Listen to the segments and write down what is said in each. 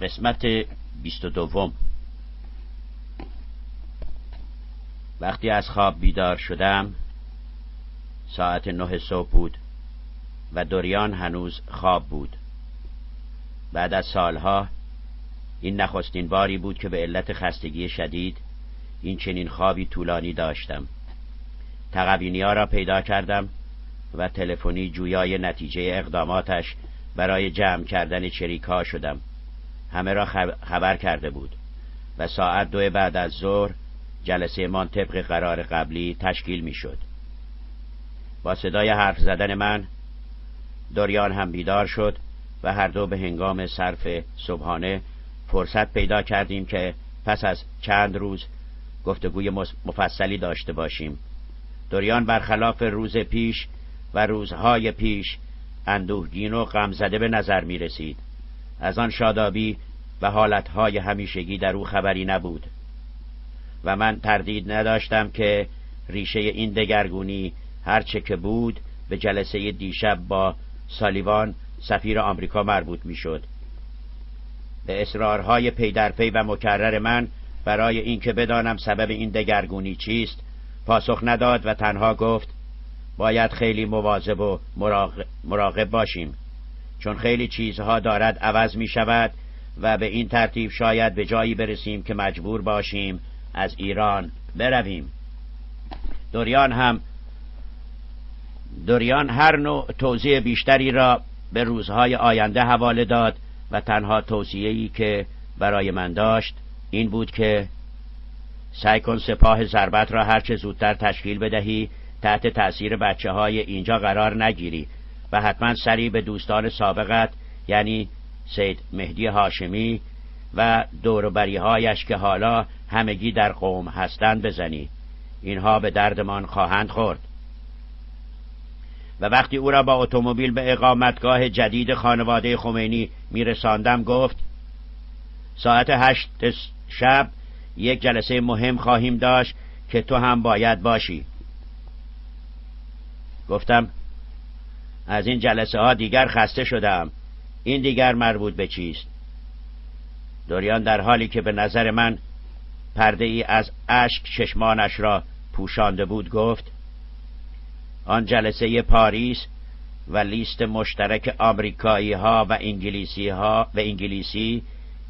قسمت بیست و دوم. وقتی از خواب بیدار شدم ساعت نه صبح بود و دوریان هنوز خواب بود. بعد از سالها این نخستین باری بود که به علت خستگی شدید این چنین خوابی طولانی داشتم. تقوینی ها را پیدا کردم و تلفنی جویای نتیجه اقداماتش برای جمع کردن چریک ها شدم. همه را خبر کرده بود و ساعت دو بعد از ظهر جلسه من طبق قرار قبلی تشکیل می شد. با صدای حرف زدن من دوریان هم بیدار شد و هر دو به هنگام صرف صبحانه فرصت پیدا کردیم که پس از چند روز گفتگوی مفصلی داشته باشیم دوریان برخلاف روز پیش و روزهای پیش اندوهگین و غمزده به نظر می رسید از آن شادابی و حالتهای همیشگی در او خبری نبود و من تردید نداشتم که ریشه این دگرگونی هرچه که بود به جلسه دیشب با سالیوان سفیر آمریکا مربوط می‌شد. به اصرارهای پی در پی و مکرر من برای اینکه بدانم سبب این دگرگونی چیست پاسخ نداد و تنها گفت باید خیلی مواظب و مراقب باشیم چون خیلی چیزها دارد عوض می شود و به این ترتیب شاید به جایی برسیم که مجبور باشیم از ایران برویم. دوریان هم دوریان هر نوع توضیح بیشتری را به روزهای آینده حواله داد و تنها توصیه‌ای که برای من داشت این بود که سعی کن سپاه ضربت را هرچه زودتر تشکیل بدهی تحت تأثیر بچه های اینجا قرار نگیری. و حتما سری به دوستان سابقت یعنی سید مهدی هاشمی و دوروبری هایش که حالا همگی در قوم هستند بزنی اینها به دردمان خواهند خورد. و وقتی او را با اتومبیل به اقامتگاه جدید خانواده خمینی میرساندم گفت ساعت هشت شب یک جلسه مهم خواهیم داشت که تو هم باید باشی. گفتم از این جلسه ها دیگر خسته شدم. این دیگر مربوط به چیست؟ دوریان در حالی که به نظر من پرده ای از اشک چشمانش را پوشانده بود گفت آن جلسه پاریس و لیست مشترک آمریکایی ها و انگلیسی ها و انگلیسی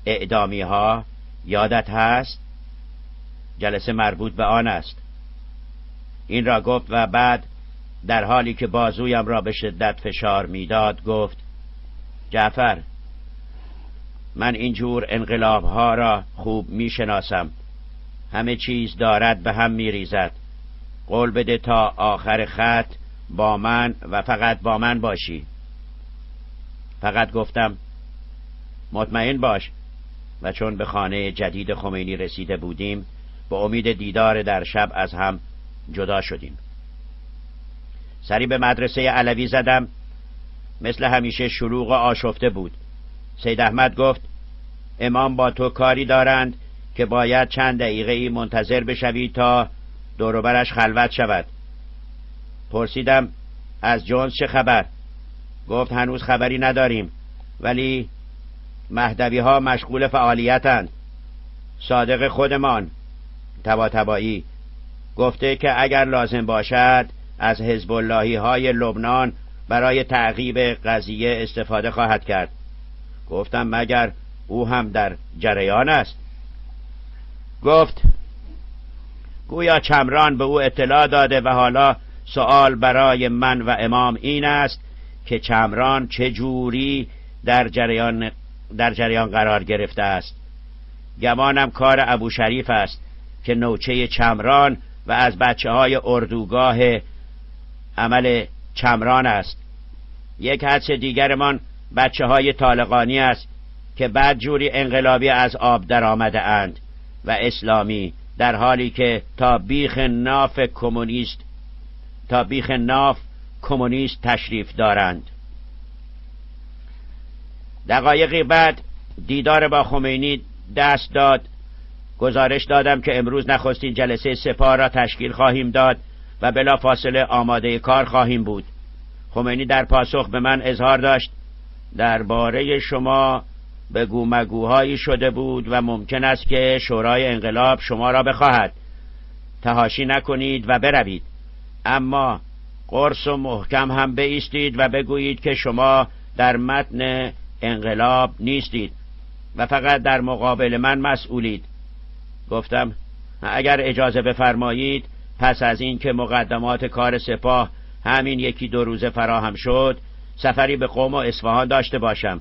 اعدامی ها یادت هست؟ جلسه مربوط به آن است. این را گفت و بعد در حالی که بازویم را به شدت فشار می‌داد گفت جعفر من اینجور انقلاب ها را خوب می‌شناسم. همه چیز دارد به هم میریزد. قول بده تا آخر خط با من و فقط با من باشی. فقط گفتم مطمئن باش. و چون به خانه جدید خمینی رسیده بودیم به امید دیدار در شب از هم جدا شدیم. سری به مدرسه علوی زدم. مثل همیشه شلوغ و آشفته بود. سید احمد گفت امام با تو کاری دارند که باید چند دقیقه ای منتظر بشوی تا دوروبرش خلوت شود. پرسیدم از جونز چه خبر؟ گفت هنوز خبری نداریم ولی مهدوی ها مشغول فعالیتند. صادق خودمان. تبا تبایی گفته که اگر لازم باشد از حزب های لبنان برای تعقیب قضیه استفاده خواهد کرد. گفتم مگر او هم در جریان است؟ گفت گویا چمران به او اطلاع داده و حالا سوال برای من و امام این است که چمران چه جوری در جریان, در جریان قرار گرفته است. گمانم کار ابو شریف است که نوچه چمران و از بچه های اردوگاه عمل چمران است. یک حدس دیگرمان بچه های طالقانی است که بعد جوری انقلابی از آب در آمده اند و اسلامی در حالی که تا بیخ ناف کمونیست تا بیخ ناف کمونیست تشریف دارند. دقایقی بعد دیدار با خمینی دست داد. گزارش دادم که امروز نخستین جلسه سپاه را تشکیل خواهیم داد. و بلا فاصله آماده کار خواهیم بود. خمینی در پاسخ به من اظهار داشت درباره شما به گومگوهایی شده بود و ممکن است که شورای انقلاب شما را بخواهد. تهاشی نکنید و بروید. اما قرص و محکم هم بیستید و بگویید که شما در متن انقلاب نیستید و فقط در مقابل من مسئولید. گفتم اگر اجازه بفرمایید پس از این که مقدمات کار سپاه همین یکی دو روزه فراهم شد سفری به قوم و اصفهان داشته باشم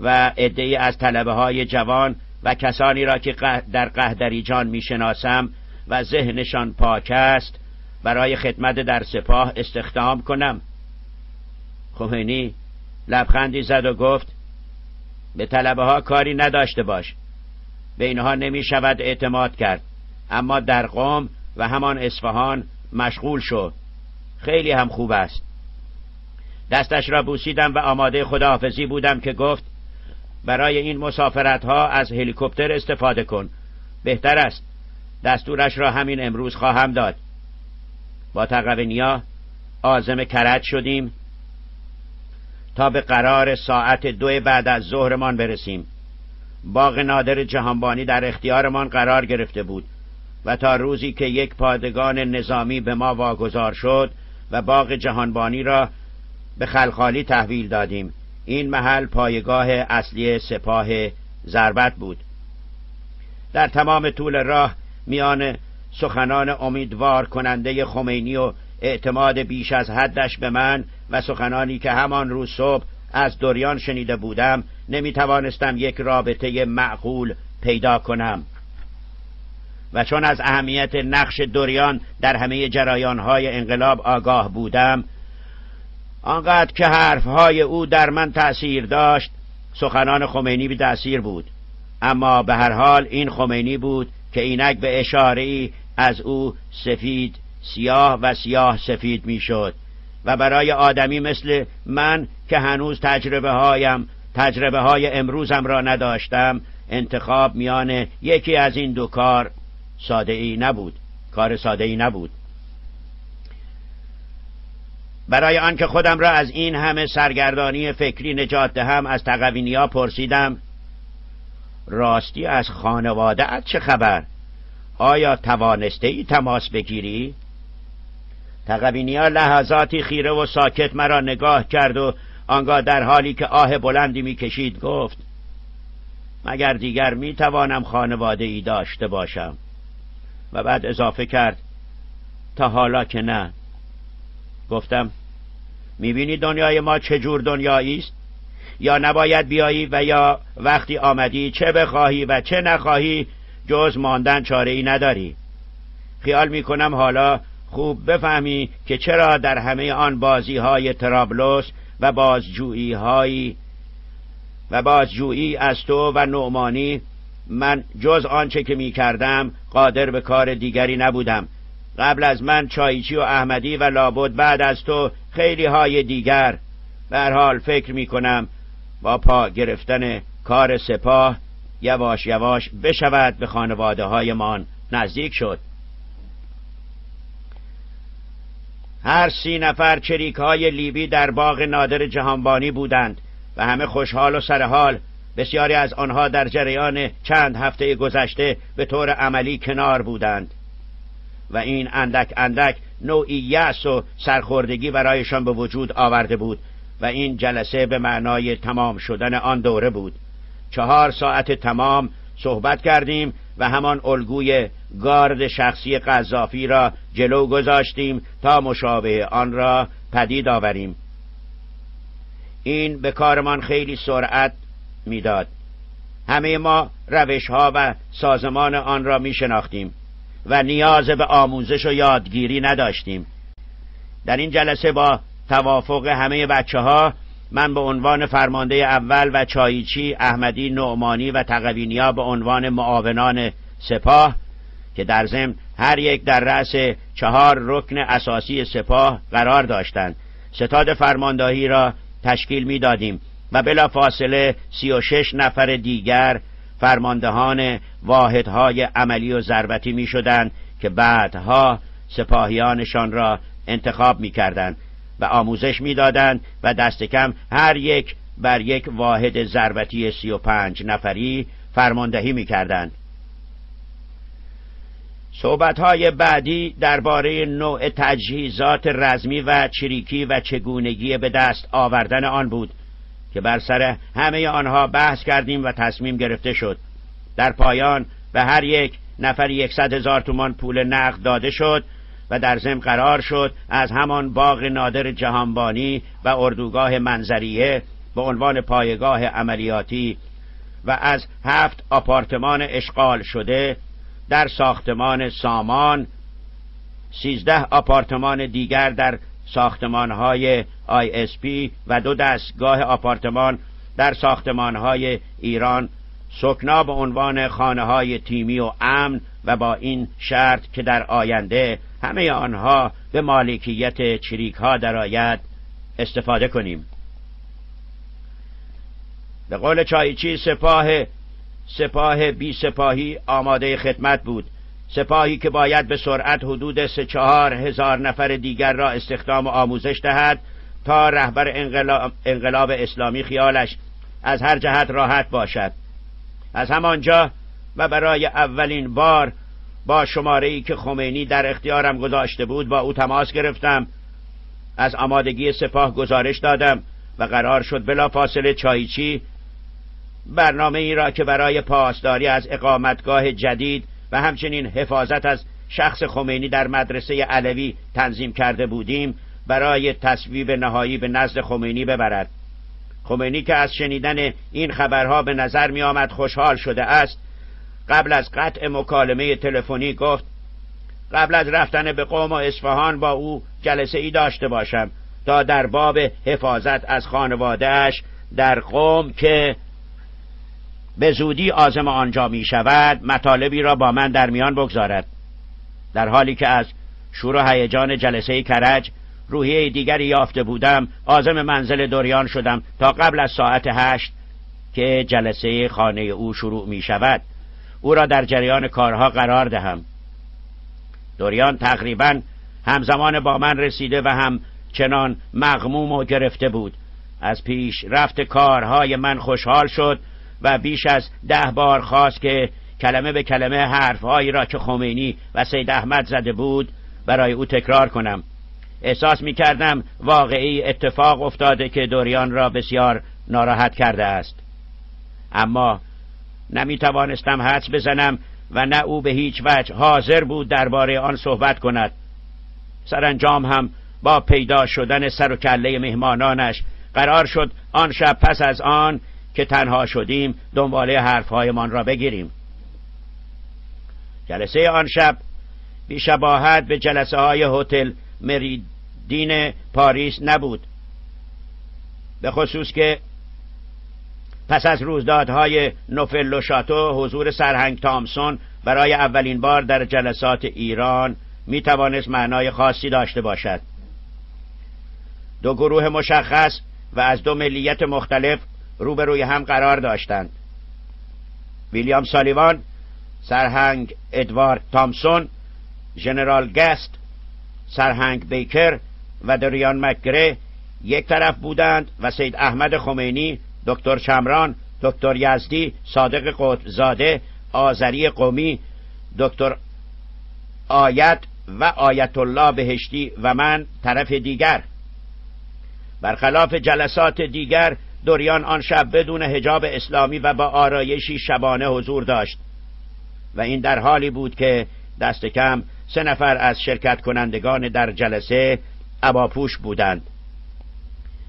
و عدهای از طلبه های جوان و کسانی را که در قهدریجان می‌شناسم و ذهنشان پاک است برای خدمت در سپاه استخدام کنم. خمینی لبخندی زد و گفت به طلبه ها کاری نداشته باش. به اینها نمی شود اعتماد کرد اما در قوم و همان اصفهان مشغول شو خیلی هم خوب است. دستش را بوسیدم و آماده خداحافظی بودم که گفت برای این مسافرت ها از هلیکوپتر استفاده کن. بهتر است. دستورش را همین امروز خواهم داد. با تقوینیا آزم کرد شدیم تا به قرار ساعت دو بعد از ظهرمان برسیم. باغ نادر جهانبانی در اختیارمان قرار گرفته بود. و تا روزی که یک پادگان نظامی به ما واگذار شد و باغ جهانبانی را به خلخالی تحویل دادیم. این محل پایگاه اصلی سپاه ضربت بود. در تمام طول راه میان سخنان امیدوار کننده خمینی و اعتماد بیش از حدش به من و سخنانی که همان روز صبح از دوریان شنیده بودم نمی توانستم یک رابطه معقول پیدا کنم. و چون از اهمیت نقش دوریان در همه جرایانهای انقلاب آگاه بودم آنقدر که حرفهای او در من تأثیر داشت سخنان خمینی به تأثیر بود. اما به هر حال این خمینی بود که اینک به اشاره از او سفید سیاه و سیاه سفید می‌شد و برای آدمی مثل من که هنوز تجربه هایم تجربه های امروزم را نداشتم انتخاب میان یکی از این دو کار ساده ای نبود. کار ساده ای نبود. برای آنکه خودم را از این همه سرگردانی فکری نجات دهم از تقوینیا پرسیدم راستی از خانواده چه خبر؟ آیا توانسته ای تماس بگیری؟ تقوینیا لحظاتی خیره و ساکت مرا نگاه کرد و آنگاه در حالی که آه بلندی می‌کشید گفت مگر دیگر می‌توانم خانواده ای داشته باشم؟ و بعد اضافه کرد تا حالا که نه. گفتم می‌بینی دنیای ما چجور دنیایی است؟ یا نباید بیایی و یا وقتی آمدی چه بخواهی و چه نخواهی جز ماندن چاره ای نداری. خیال می‌کنم حالا خوب بفهمی که چرا در همه آن بازی های ترابلوس و بازجویی های و بازجویی از تو و نعمانی من جز آنچه که می کردم قادر به کار دیگری نبودم. قبل از من چایچی و احمدی و لابد بعد از تو خیلی های دیگر. به حال فکر می کنم با پا گرفتن کار سپاه یواش یواش بشود به خانواده هایمان نزدیک شد. هر سی نفر چریک های لیبی در باغ نادر جهانبانی بودند و همه خوشحال و سرحال بسیاری از آنها در جریان چند هفته گذشته به طور عملی کنار بودند. و این اندک اندک نوعی یأس و سرخوردگی برایشان به وجود آورده بود و این جلسه به معنای تمام شدن آن دوره بود. چهار ساعت تمام صحبت کردیم و همان الگوی گارد شخصی قذافی را جلو گذاشتیم تا مشابه آن را پدید آوریم. این به کارمان خیلی سرعت می‌داد. همه ما روش ها و سازمان آن را می شناختیم و نیاز به آموزش و یادگیری نداشتیم. در این جلسه با توافق همه بچه ها من به عنوان فرمانده اول و چایچی احمدی نعمانی و تقوینیا به عنوان معاونان سپاه که در ضمن هر یک در رأس چهار رکن اساسی سپاه قرار داشتند ستاد فرماندهی را تشکیل می‌دادیم. و بلا فاصله سی و شش نفر دیگر فرماندهان واحدهای عملی و ضربتی می شدند که بعدها سپاهیانشان را انتخاب می کردند و آموزش می‌دادند و دست کم هر یک بر یک واحد ضربتی سی و پنج نفری فرماندهی می‌کردند. های بعدی درباره نوع تجهیزات رزمی و چریکی و چگونگی به دست آوردن آن بود. که بر سر همه آنها بحث کردیم و تصمیم گرفته شد. در پایان به هر یک نفر یکصد هزار تومان پول نقد داده شد و در زم قرار شد از همان باغ نادر جهانبانی و اردوگاه منظریه به عنوان پایگاه عملیاتی و از هفت آپارتمان اشغال شده در ساختمان سامان سیزده آپارتمان دیگر در ساختمان های پی و دو دستگاه آپارتمان در ساختمان های ایران سکنا به عنوان خانه های تیمی و امن و با این شرط که در آینده همه آنها به مالکیت چریک ها درآید استفاده کنیم. به قول چایچی سپاه سپاه بی سپاهی آماده خدمت بود. سپاهی که باید به سرعت حدود سه چهار هزار نفر دیگر را استخدام و آموزش دهد تا رهبر انقلاب, انقلاب اسلامی خیالش از هر جهت راحت باشد. از همانجا و برای اولین بار با شماره ای که خمینی در اختیارم گذاشته بود با او تماس گرفتم. از آمادگی سپاه گزارش دادم و قرار شد بلا فاصله چایچی برنامه ای را که برای پاسداری از اقامتگاه جدید و همچنین حفاظت از شخص خمینی در مدرسه علوی تنظیم کرده بودیم برای تصویب نهایی به نزد خمینی ببرد. خمینی که از شنیدن این خبرها به نظر می آمد خوشحال شده است قبل از قطع مکالمه تلفنی گفت قبل از رفتن به قوم و اصفهان با او جلسه ای داشته باشم تا در باب حفاظت از خانوادهش در قوم که به زودی آزم آنجا می شود مطالبی را با من در میان بگذارد. در حالی که از شور و هیجان جلسه کرج روحیه دیگری یافته بودم آزم منزل دوریان شدم تا قبل از ساعت هشت که جلسه خانه او شروع می شود. او را در جریان کارها قرار دهم. دوریان تقریبا همزمان با من رسیده و هم چنان مغموم و گرفته بود. از پیش رفت کارهای من خوشحال شد و بیش از ده بار خواست که کلمه به کلمه حرفهایی را که خمینی و سید احمد زده بود برای او تکرار کنم. احساس می کردم واقعی اتفاق افتاده که دوریان را بسیار ناراحت کرده است. اما نمی توانستم حدس بزنم و نه او به هیچ وجه حاضر بود درباره آن صحبت کند. سرانجام هم با پیدا شدن سر و کله مهمانانش قرار شد آن شب پس از آن که تنها شدیم دنباله حرفهایمان را بگیریم. جلسه آن شب بیشباهت به جلسه های هتل مریدین پاریس نبود. به خصوص که پس از روزدادهای نوفل و شاتو حضور سرهنگ تامسون برای اولین بار در جلسات ایران می توانست معنای خاصی داشته باشد. دو گروه مشخص و از دو ملیت مختلف روبروی هم قرار داشتند. ویلیام سالیوان سرهنگ ادوارد تامسون ژنرال گست سرهنگ بیکر و دریان مکگره یک طرف بودند و سید احمد خمینی دکتر چمران دکتر یزدی صادق قطبزاده آذری قومی دکتر آیت و آیت الله بهشتی و من طرف دیگر. برخلاف جلسات دیگر دوریان آن شب بدون هجاب اسلامی و با آرایشی شبانه حضور داشت. و این در حالی بود که دست کم سه نفر از شرکت کنندگان در جلسه عباپوش بودند.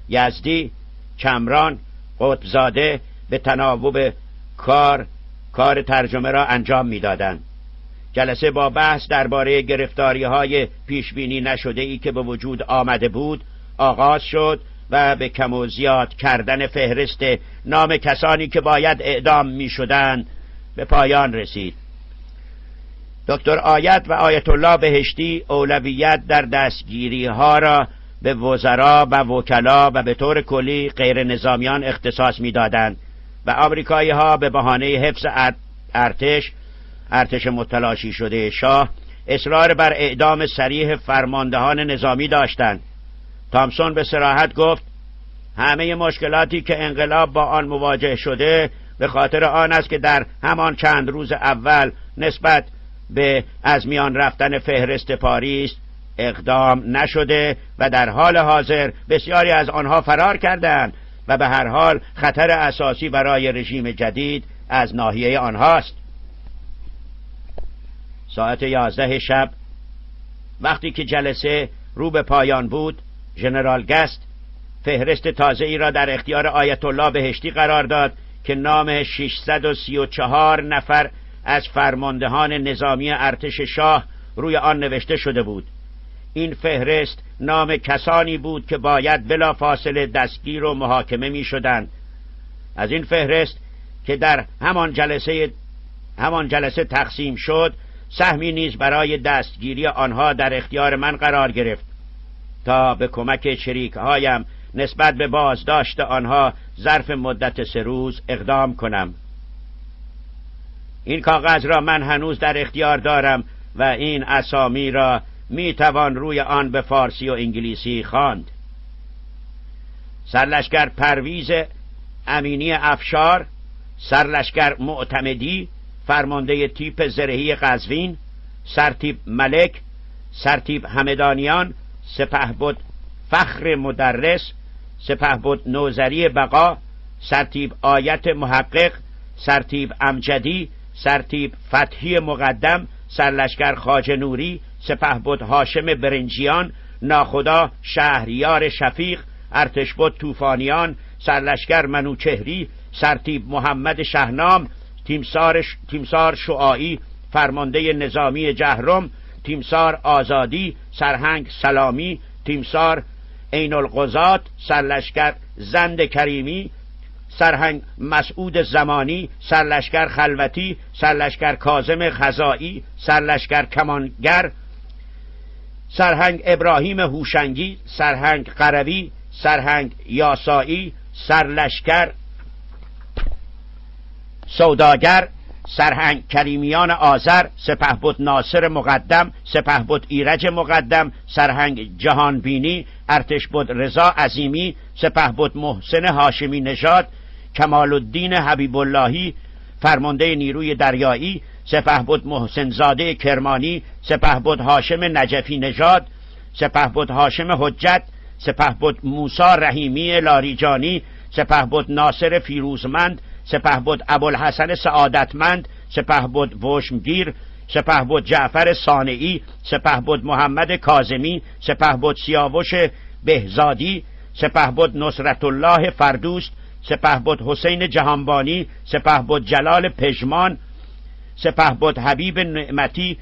یزدی کمران قطبزاده به تناوب کار کار ترجمه را انجام می‌دادند. جلسه با بحث درباره گرفتاری های پیشبینی نشده ای که به وجود آمده بود آغاز شد و به کم و زیاد کردن فهرست نام کسانی که باید اعدام می شدن به پایان رسید. دکتر آیت و آیت الله بهشتی اولویت در دستگیری ها را به وزرا و وکلا و به طور کلی غیر نظامیان اختصاص می‌دادند و آمریکایی ها به بهانه حفظ ارتش ارتش متلاشی شده شاه اصرار بر اعدام سریح فرماندهان نظامی داشتند. تامسون به سراحت گفت همه مشکلاتی که انقلاب با آن مواجه شده به خاطر آن است که در همان چند روز اول نسبت به از میان رفتن فهرست پاریس اقدام نشده و در حال حاضر بسیاری از آنها فرار کردند و به هر حال خطر اساسی برای رژیم جدید از ناحیه آنهاست. ساعت یازده شب وقتی که جلسه رو به پایان بود ژنرال گست فهرست تازه ای را در اختیار آیت الله بهشتی قرار داد که نام 634 نفر از فرماندهان نظامی ارتش شاه روی آن نوشته شده بود. این فهرست نام کسانی بود که باید بلا فاصله دستگیر و محاکمه می شدند از این فهرست که در همان جلسه همان جلسه تقسیم شد سهمی نیز برای دستگیری آنها در اختیار من قرار گرفت. تا به کمک شریک هایم نسبت به بازداشت آنها ظرف مدت سه روز اقدام کنم این کاغذ را من هنوز در اختیار دارم و این اسامی را می توان روی آن به فارسی و انگلیسی خواند. سرلشکر پرویز امینی افشار سرلشکر معتمدی فرمانده تیپ زرهی قزوین سرتیب ملک سرتیب همدانیان سپهبد فخر مدرس سپهبد نوزری بقا سرتیب آیت محقق سرتیب امجدی سرتیب فتحی مقدم سرلشکر خاج نوری سپهبد هاشم برنجیان ناخدا شهریار شفیق ارتشبد توفانیان سرلشکر منوچهری سرتیب محمد شهنام تیمسار, تیمسار شعایی فرمانده نظامی جهرم تیمسار آزادی سرهنگ سلامی تیمسار عین القضات سرلشکر زند کریمی سرهنگ مسعود زمانی سرلشکر خلوتی سرلشکر کازم خزایی سرلشکر کمانگر سرهنگ ابراهیم هوشنگی سرهنگ قروی سرهنگ یاسایی سرلشکر سوداگر سرهنگ کریمیان آذر سپهبد ناصر مقدم سپهبد ایرج مقدم سرهنگ جهانبینی ارتشبد رضا عظیمی سپهبد محسن هاشمی نژاد کمال الدین حبیب اللهی فرمانده نیروی دریایی سپهبد محسن زاده کرمانی سپهبد هاشم نجفی نژاد سپهبد هاشم حجت سپهبد موسا رحیمی لاریجانی سپهبد ناصر فیروزمند سپهبد ابوالحسن سعادتمند سپهبد وشمگیر سپهبد جعفر صانعی سپهبد محمد کاظمی سپهبد سیاوش بهزادی سپهبد نصرت الله فردوست سپهبد حسین جهانبانی سپهبد جلال پژمان سپهبد حبیب نعمتی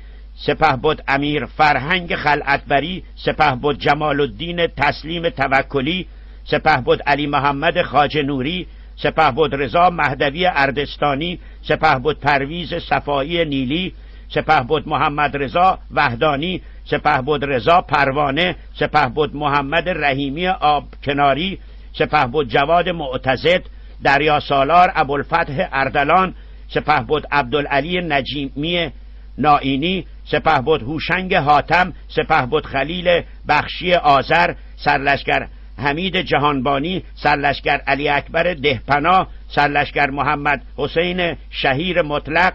سپهبد امیر فرهنگ خلعتبری سپهبد جمال الدین تسلیم توکلی سپهبد علی محمد خاج نوری سپهبد رضا مهدوی اردستانی سپهبد پرویز صفایی نیلی سپهبد محمد رضا وحدانی سپهبد رضا پروانه سپهبد محمد رحیمی آب کناری سپهبد جواد معتزد دریا سالار ابوالفتح اردلان سپهبد عبدالعلی نجیمی نائینی سپهبد هوشنگ حاتم سپهبد خلیل بخشی آذر سرلشکر حمید جهانبانی سرلشکر علی اکبر دهپنا سرلشکر محمد حسین شهیر مطلق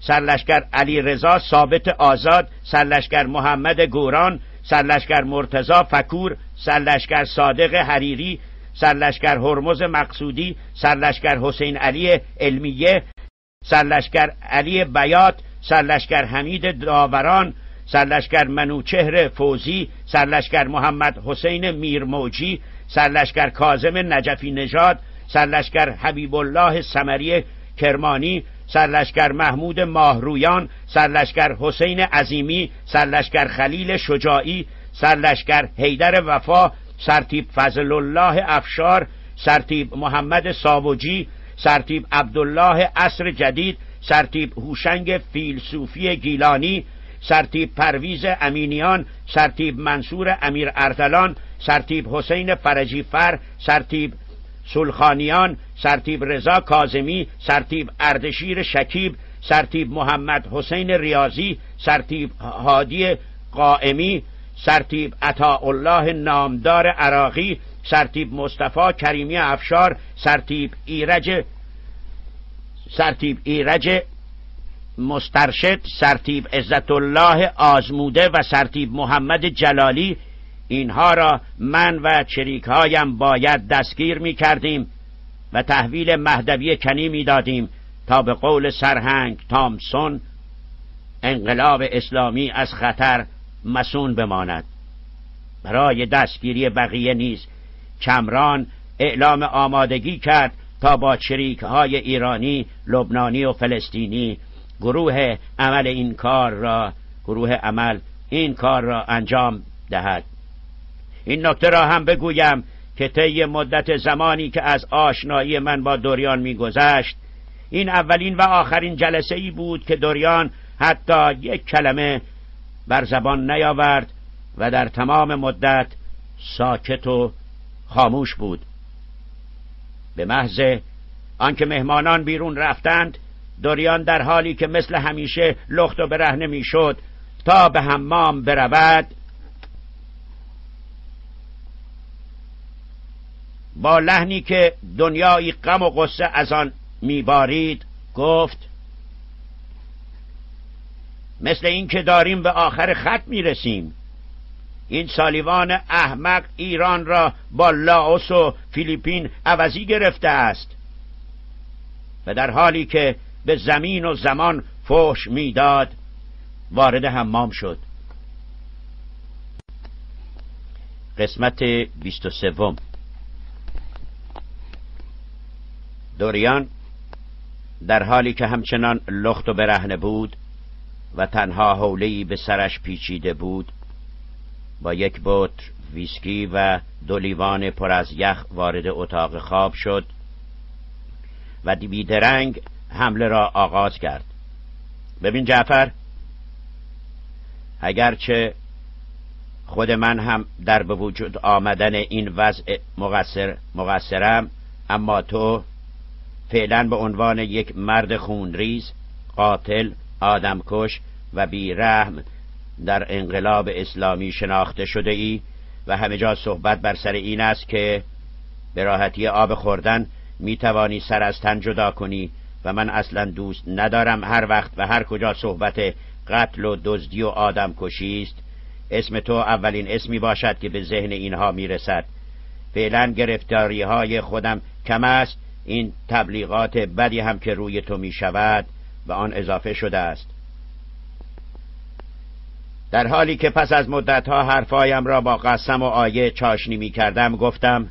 سرلشکر علی رضا ثابت آزاد سرلشکر محمد گوران سرلشکر مرتزا فکور سرلشکر صادق حریری سرلشکر هرمز مقصودی سرلشکر حسین علی علمیه سرلشکر علی بیات سرلشکر حمید داوران سرلشکر منوچهر فوزی سرلشکر محمد حسین میرموجی سرلشکر کازم نجفی نژاد سرلشکر حبیب الله سمری کرمانی سرلشکر محمود ماهرویان سرلشکر حسین عظیمی سرلشکر خلیل شجاعی سرلشکر حیدر وفا سرتیب فضل الله افشار سرتیب محمد ساوجی سرتیب عبدالله عصر جدید سرتیب هوشنگ فیلسوفی گیلانی سرتیب پرویز امینیان سرتیب منصور امیر اردلان سرتیب حسین فرجی فر سرتیب سلخانیان سرتیب رضا کازمی سرتیب اردشیر شکیب سرتیب محمد حسین ریاضی سرتیب هادی قائمی سرتیب عطا الله نامدار عراقی سرتیب مصطفی کریمی افشار سرتیب ایرج سرتیب ایرج مسترشد سرتیب عزت الله آزموده و سرتیب محمد جلالی اینها را من و چریکهایم باید دستگیر می کردیم و تحویل مهدوی کنی می دادیم تا به قول سرهنگ تامسون انقلاب اسلامی از خطر مسون بماند. برای دستگیری بقیه نیز کمران اعلام آمادگی کرد تا با چریک های ایرانی، لبنانی و فلسطینی گروه عمل این کار را گروه عمل این کار را انجام دهد. این نکته را هم بگویم که طی مدت زمانی که از آشنایی من با دوریان میگذشت این اولین و آخرین جلسه ای بود که دوریان حتی یک کلمه بر زبان نیاورد و در تمام مدت ساکت و خاموش بود. به محض آنکه مهمانان بیرون رفتند دوریان در حالی که مثل همیشه لخت و برهنه می‌شد تا به حمام برود با لحنی که دنیایی غم و غصه از آن میبارید گفت مثل اینکه داریم به آخر خط می‌رسیم. این سالیوان احمق ایران را با لاوس و فیلیپین عوضی گرفته است. و در حالی که به زمین و زمان فوش می‌داد. وارد حمام شد. قسمت بیست و سوم. دوریان در حالی که همچنان لخت و برهنه بود و تنها حولهی به سرش پیچیده بود با یک بطر ویسکی و دو لیوان پر از یخ وارد اتاق خواب شد و بیدرنگ حمله را آغاز کرد. ببین جعفر اگرچه خود من هم در به وجود آمدن این وضع مقصر مقصرم اما تو فعلا به عنوان یک مرد خونریز قاتل آدمکش و بیرحم در انقلاب اسلامی شناخته شده ای و همه جا صحبت بر سر این است که به راحتی آب خوردن می توانی سر از تن جدا کنی و من اصلا دوست ندارم هر وقت و هر کجا صحبت قتل و دزدی و آدم است. اسم تو اولین اسمی باشد که به ذهن اینها می‌رسد. فعلا گرفتاری های خودم کم است. این تبلیغات بدی هم که روی تو می شود و آن اضافه شده است. در حالی که پس از مدتها حرفایم را با قسم و آیه چاشنی می کردم گفتم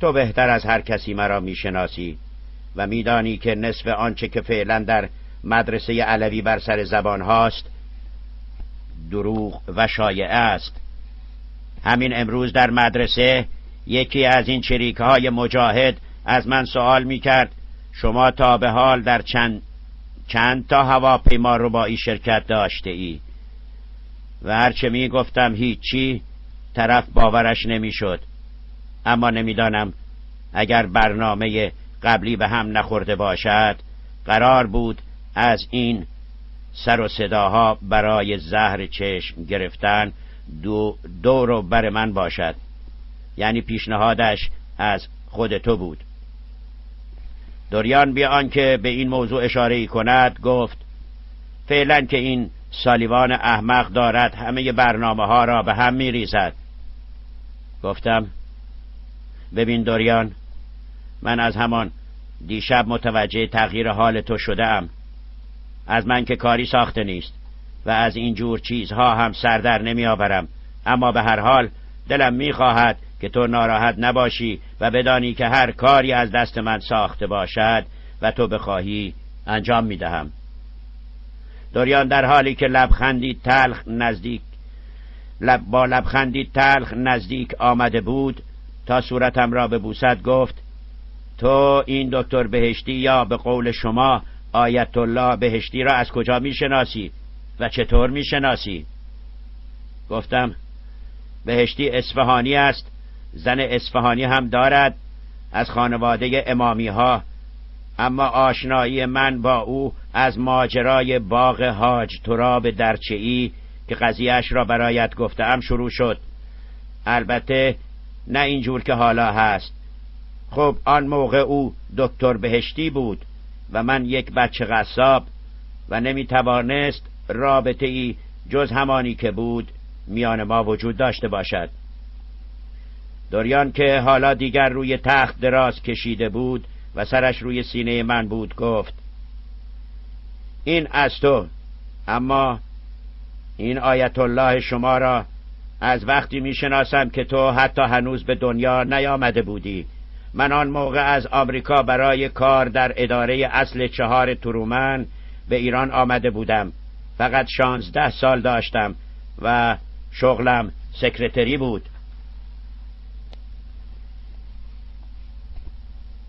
تو بهتر از هر کسی مرا می شناسی و میدانی که نصف آنچه که فعلا در مدرسه علوی بر سر زبان هاست دروغ و شایعه است. همین امروز در مدرسه یکی از این چریک های مجاهد از من سوال می کرد شما تا به حال در چند چند تا هواپیما ربایی شرکت داشته ای و هرچه می گفتم هیچی طرف باورش نمی‌شد. اما نمی‌دانم اگر برنامه قبلی به هم نخورده باشد قرار بود از این سر و صداها برای زهر چشم گرفتن دو دور بر من باشد. یعنی پیشنهادش از خود تو بود. دوریان بی آنکه به این موضوع اشاره کند گفت فعلا که این سالیوان احمق دارد همه برنامه ها را به هم می ریزد گفتم ببین دوریان من از همان دیشب متوجه تغییر حال تو شده ام از من که کاری ساخته نیست و از این جور چیزها هم سردر نمی آورم اما به هر حال دلم می‌خواهد که تو ناراحت نباشی و بدانی که هر کاری از دست من ساخته باشد و تو بخواهی انجام می‌دهم. دوریان در حالی که لبخندی تلخ نزدیک لب با لبخندی تلخ نزدیک آمده بود تا صورتم را ببوسد گفت تو این دکتر بهشتی یا به قول شما آیت الله بهشتی را از کجا می‌شناسی و چطور می‌شناسی؟ گفتم بهشتی اصفهانی است زن اصفهانی هم دارد از خانواده امامی ها اما آشنایی من با او از ماجرای باغ حاج تراب درچهی که قضیهش را برایت گفتم شروع شد. البته نه اینجور که حالا هست. خب آن موقع او دکتر بهشتی بود و من یک بچه قصاب و نمی توانست رابطه ای جز همانی که بود میان ما وجود داشته باشد. دوریان که حالا دیگر روی تخت دراز کشیده بود و سرش روی سینه من بود گفت این از تو اما این آیت الله شما را از وقتی می‌شناسم که تو حتی هنوز به دنیا نیامده بودی. من آن موقع از آمریکا برای کار در اداره اصل چهار ترومن به ایران آمده بودم. فقط شانزده سال داشتم و شغلم سکرتری بود.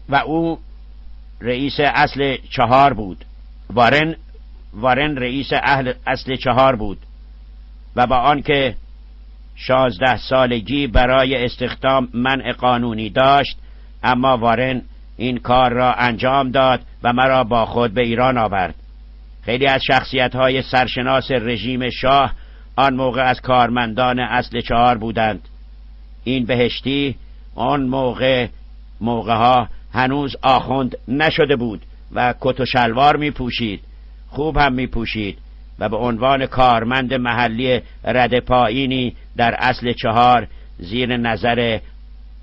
و او رئیس اصل چهار بود. وارن وارن رئیس اهل اصل چهار بود. و با آنکه شازده سالگی برای استخدام منع قانونی داشت اما وارن این کار را انجام داد و مرا با خود به ایران آورد. خیلی از شخصیت های سرشناس رژیم شاه آن موقع از کارمندان اصل چهار بودند. این بهشتی آن موقع موقع ها هنوز آخوند نشده بود و کت و شلوار می پوشید خوب هم می پوشید و به عنوان کارمند محلی رد پایینی در اصل چهار زیر نظر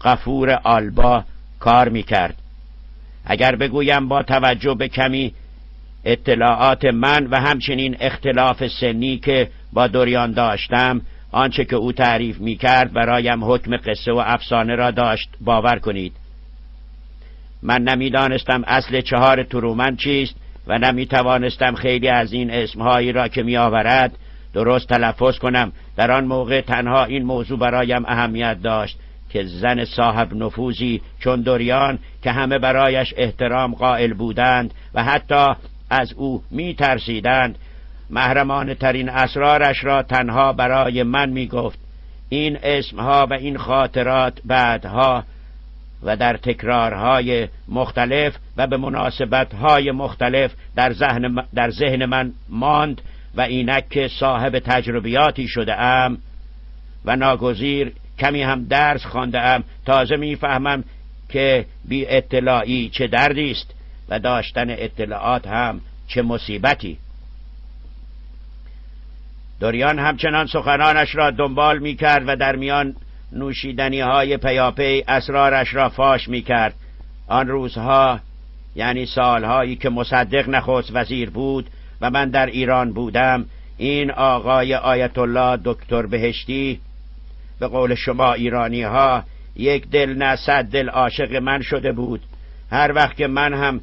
قفور آلبا کار می کرد اگر بگویم با توجه به کمی اطلاعات من و همچنین اختلاف سنی که با دوریان داشتم آنچه که او تعریف می کرد برایم حکم قصه و افسانه را داشت باور کنید. من نمی‌دانستم اصل چهار ترومن چیست و نمی توانستم خیلی از این اسمهایی را که می آورد درست تلفظ کنم. در آن موقع تنها این موضوع برایم اهمیت داشت. که زن صاحب نفوذی چون دوریان که همه برایش احترام قائل بودند و حتی از او می ترسیدند محرمانه ترین اسرارش را تنها برای من می گفت این اسمها و این خاطرات بعدها و در تکرارهای مختلف و به مناسبتهای مختلف در ذهن, در ذهن من ماند و اینک که صاحب تجربیاتی شده ام و ناگزیر کمی هم درس خانده ام تازه می‌فهمم که بی اطلاعی چه دردی است و داشتن اطلاعات هم چه مصیبتی. دوریان همچنان سخنانش را دنبال می کرد و در میان نوشیدنی های پیاپی اسرارش را فاش می کرد آن روزها یعنی سالهایی که مصدق نخست وزیر بود و من در ایران بودم این آقای آیت الله دکتر بهشتی به قول شما ایرانی ها یک دل نه صد دل عاشق من شده بود. هر وقت که من هم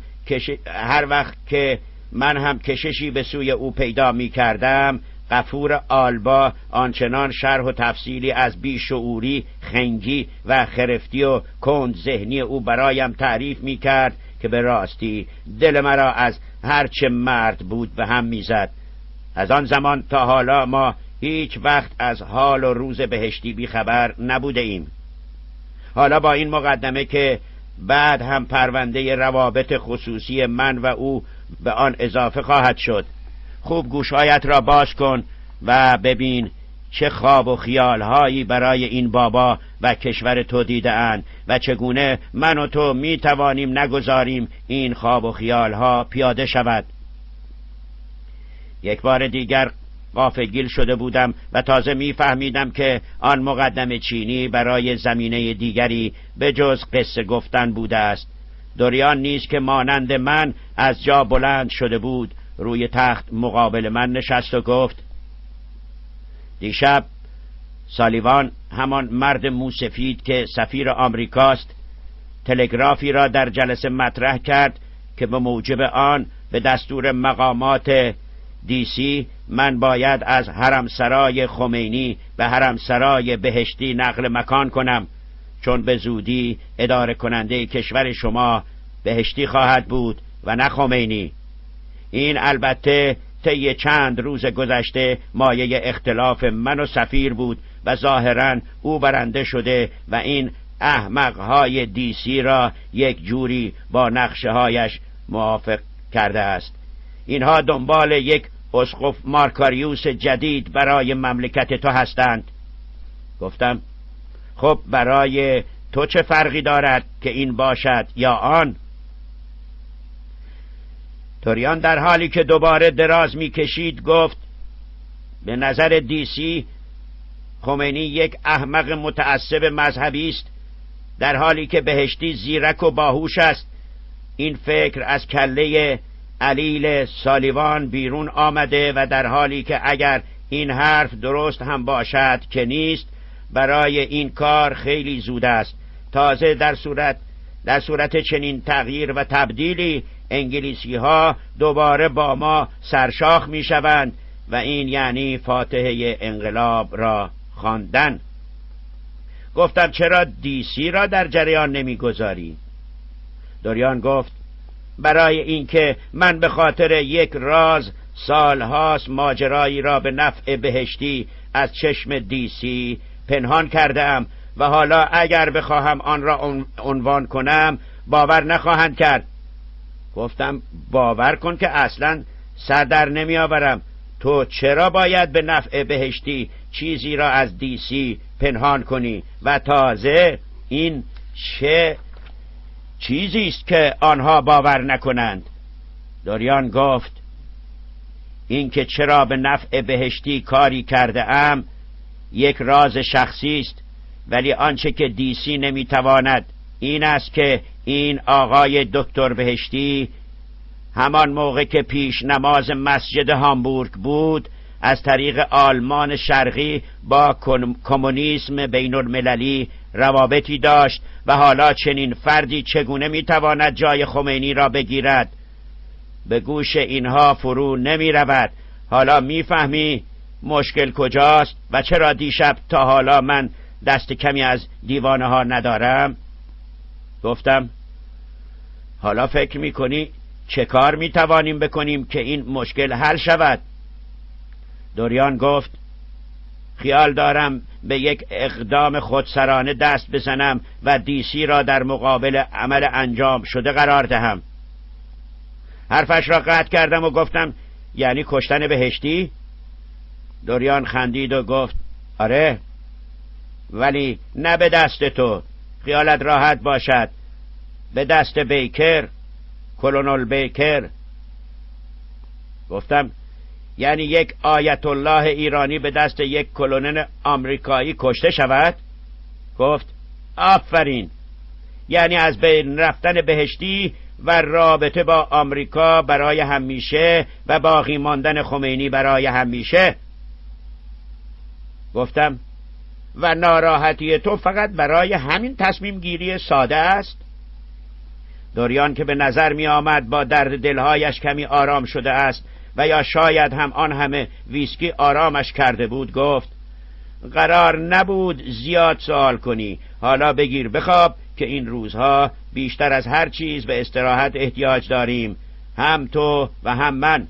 هر وقت که من هم کششی به سوی او پیدا می کردم قفور آلبا آنچنان شرح و تفصیلی از بیشعوری خنگی و خرفتی و کند ذهنی او برایم تعریف می کرد که به راستی دل مرا از هرچه مرد بود به هم می‌زد. از آن زمان تا حالا ما هیچ وقت از حال و روز بهشتی بیخبر نبوده ایم. حالا با این مقدمه که بعد هم پرونده روابط خصوصی من و او به آن اضافه خواهد شد خوب گوشهایت را باز کن و ببین چه خواب و خیالهایی برای این بابا و کشور تو دیده و چگونه من و تو می توانیم نگذاریم این خواب و خیالها پیاده شود. یک بار دیگر قافگیل شده بودم و تازه میفهمیدم که آن مقدم چینی برای زمینه دیگری به جز قصه گفتن بوده است. دوریان نیست که مانند من از جا بلند شده بود. روی تخت مقابل من نشست و گفت دیشب سالیوان همان مرد موسفید که سفیر آمریکاست تلگرافی را در جلسه مطرح کرد که به موجب آن به دستور مقامات دیسی من باید از حرمسرای خمینی به حرمسرای بهشتی نقل مکان کنم چون به زودی اداره کننده کشور شما بهشتی خواهد بود و نه خمینی. این البته طی چند روز گذشته مایه اختلاف من و سفیر بود و ظاهرا او برنده شده و این احمقهای دیسی را یک جوری با نقشه هایش موافق کرده است. اینها دنبال یک اسقف مارکاریوس جدید برای مملکت تو هستند. گفتم خب برای تو چه فرقی دارد که این باشد یا آن؟ توریان در حالی که دوباره دراز می‌کشید گفت به نظر دیسی خمینی یک احمق متعصب مذهبی است در حالی که بهشتی زیرک و باهوش است. این فکر از کله علیل سالیوان بیرون آمده و در حالی که اگر این حرف درست هم باشد که نیست برای این کار خیلی زود است. تازه در صورت در صورت چنین تغییر و تبدیلی انگلیسی ها دوباره با ما سرشاخ می شوند و این یعنی فاتحه انقلاب را خواندن. گفتم چرا دیسی را در جریان نمی‌گذاری؟ دوریان گفت برای اینکه من به خاطر یک راز سالهاست ماجرایی را به نفع بهشتی از چشم دیسی پنهان کردم و حالا اگر بخواهم آن را عنوان کنم باور نخواهند کرد. گفتم باور کن که اصلا سر در نمی آورم تو چرا باید به نفع بهشتی چیزی را از دیسی پنهان کنی؟ و تازه این چه چیزی است که آنها باور نکنند. دوریان گفت اینکه چرا به نفع بهشتی کاری کرده ام یک راز شخصی است ولی آنچه که دیسی نمی‌تواند این است که این آقای دکتر بهشتی همان موقع که پیش نماز مسجد هامبورگ بود از طریق آلمان شرقی با کمونیسم بین المللی روابطی داشت و حالا چنین فردی چگونه می‌تواند جای خمینی را بگیرد؟ به گوش اینها فرو نمی رود حالا می‌فهمی مشکل کجاست و چرا دیشب تا حالا من دست کمی از دیوانه ها ندارم؟ گفتم حالا فکر می‌کنی چه کار می‌توانیم بکنیم که این مشکل حل شود؟ دوریان گفت خیال دارم به یک اقدام خودسرانه دست بزنم و دیسی را در مقابل عمل انجام شده قرار دهم. حرفش را قطع کردم و گفتم یعنی کشتن بهشتی؟ دوریان خندید و گفت آره ولی نه به دست تو خیالت راحت باشد. به دست بیکر کلونل بیکر. گفتم یعنی یک آیت الله ایرانی به دست یک کلونل آمریکایی کشته شود؟ گفت آفرین! یعنی از بین رفتن بهشتی و رابطه با آمریکا برای همیشه و باقی ماندن خمینی برای همیشه. گفتم و ناراحتی تو فقط برای همین تصمیم گیری ساده است؟ دوریان که به نظر می آمد با درد دلهایش کمی آرام شده است و یا شاید هم آن همه ویسکی آرامش کرده بود گفت قرار نبود زیاد سوال کنی. حالا بگیر بخواب که این روزها بیشتر از هر چیز به استراحت احتیاج داریم. هم تو و هم من.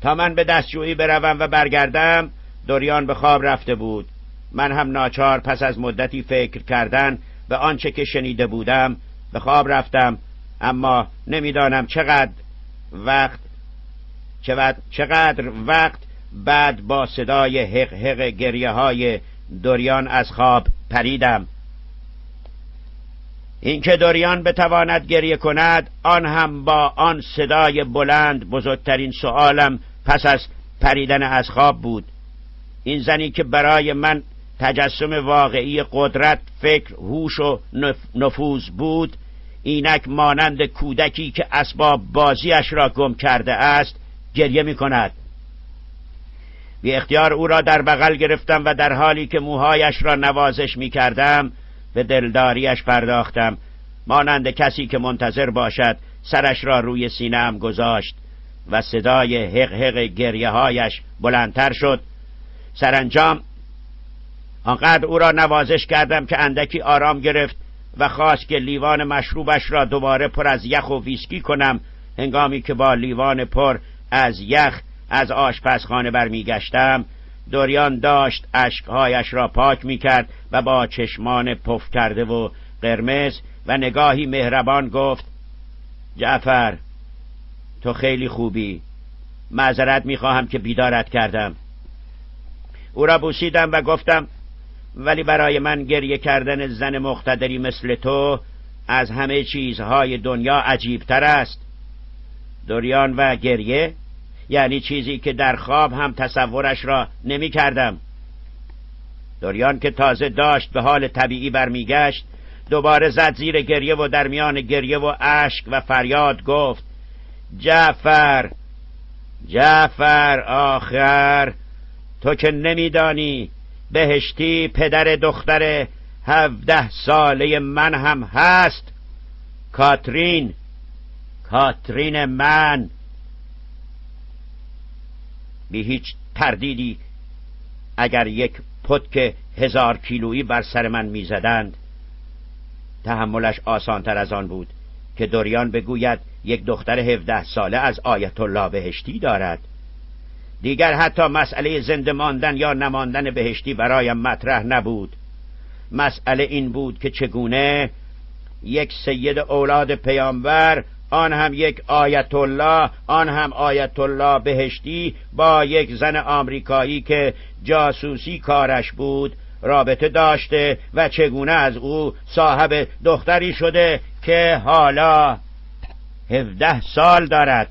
تا من به دستجویی بروم و برگردم دوریان به خواب رفته بود. من هم ناچار پس از مدتی فکر کردن به آنچه که شنیده بودم به خواب رفتم. اما نمی‌دانم چقدر وقت چقدر وقت بعد با صدای حق حق گریه های دوریان از خواب پریدم. اینکه دوریان بتواند گریه کند آن هم با آن صدای بلند بزرگترین سؤالم پس از پریدن از خواب بود. این زنی که برای من تجسم واقعی قدرت فکر هوش و نفوذ بود اینک مانند کودکی که اسباب بازیش را گم کرده است گریه می کند بی اختیار او را در بغل گرفتم و در حالی که موهایش را نوازش می کردم به دلداریش پرداختم. مانند کسی که منتظر باشد سرش را روی سینم گذاشت و صدای حق حق گریه هایش بلندتر شد. سرانجام آنقدر او را نوازش کردم که اندکی آرام گرفت و خواست که لیوان مشروبش را دوباره پر از یخ و ویسکی کنم هنگامی که با لیوان پر از یخ از آشپزخانه برمیگشتم دوریان داشت اشکهایش را پاک می‌کرد و با چشمان پف کرده و قرمز و نگاهی مهربان گفت جعفر تو خیلی خوبی. معذرت می‌خواهم که بیدارت کردم. او را بوسیدم و گفتم ولی برای من گریه کردن زن مقتدری مثل تو از همه چیزهای دنیا عجیبتر است. دوریان و گریه یعنی چیزی که در خواب هم تصورش را نمی کردم دوریان که تازه داشت به حال طبیعی برمیگشت دوباره زد زیر گریه و در میان گریه و اشک و فریاد گفت جعفر جعفر آخر تو که نمیدانی بهشتی پدر دختر هفده ساله من هم هست. کاترین کاترین من. بی هیچ تردیدی اگر یک پتک هزار کیلویی بر سر من می‌زدند. تحملش آسانتر از آن بود که دوریان بگوید یک دختر هفده ساله از آیت الله بهشتی دارد. دیگر حتی مسئله زنده ماندن یا نماندن بهشتی برایم مطرح نبود. مسئله این بود که چگونه یک سید اولاد پیامبر آن هم یک آیت الله آن هم آیت الله بهشتی با یک زن آمریکایی که جاسوسی کارش بود رابطه داشته و چگونه از او صاحب دختری شده که حالا هفده سال دارد.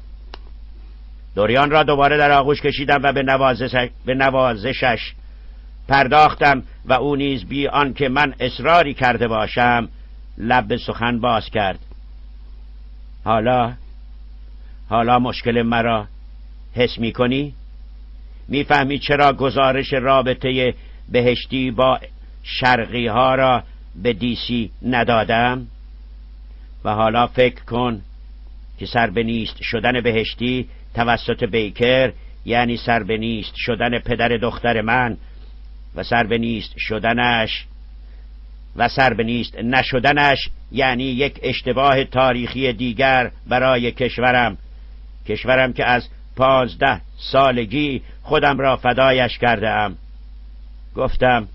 دوریان را دوباره در آغوش کشیدم و به نوازشش, به نوازشش پرداختم و او نیز بی آنکه من اصراری کرده باشم لب سخن باز کرد حالا حالا مشکل مرا حس می کنی؟ می‌فهمی چرا گزارش رابطه بهشتی با شرقی ها را به دیسی ندادم؟ و حالا فکر کن که سر به نیست شدن بهشتی توسط بیکر یعنی سر به نیست شدن پدر دختر من و سر به نیست شدنش و سر به نیست نشدنش یعنی یک اشتباه تاریخی دیگر برای کشورم. کشورم که از پانزده سالگی خودم را فدایش کرده ام گفتم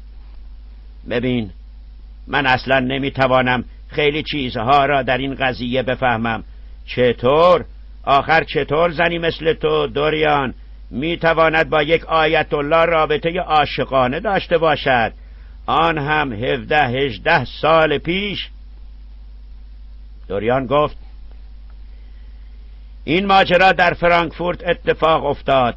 ببین من اصلا نمی‌توانم خیلی چیزها را در این قضیه بفهمم. چطور؟ آخر چطور زنی مثل تو دوریان؟ می‌تواند با یک آیت الله رابطه عاشقانه داشته باشد. آن هم هفده هجده سال پیش. دوریان گفت این ماجرا در فرانکفورت اتفاق افتاد.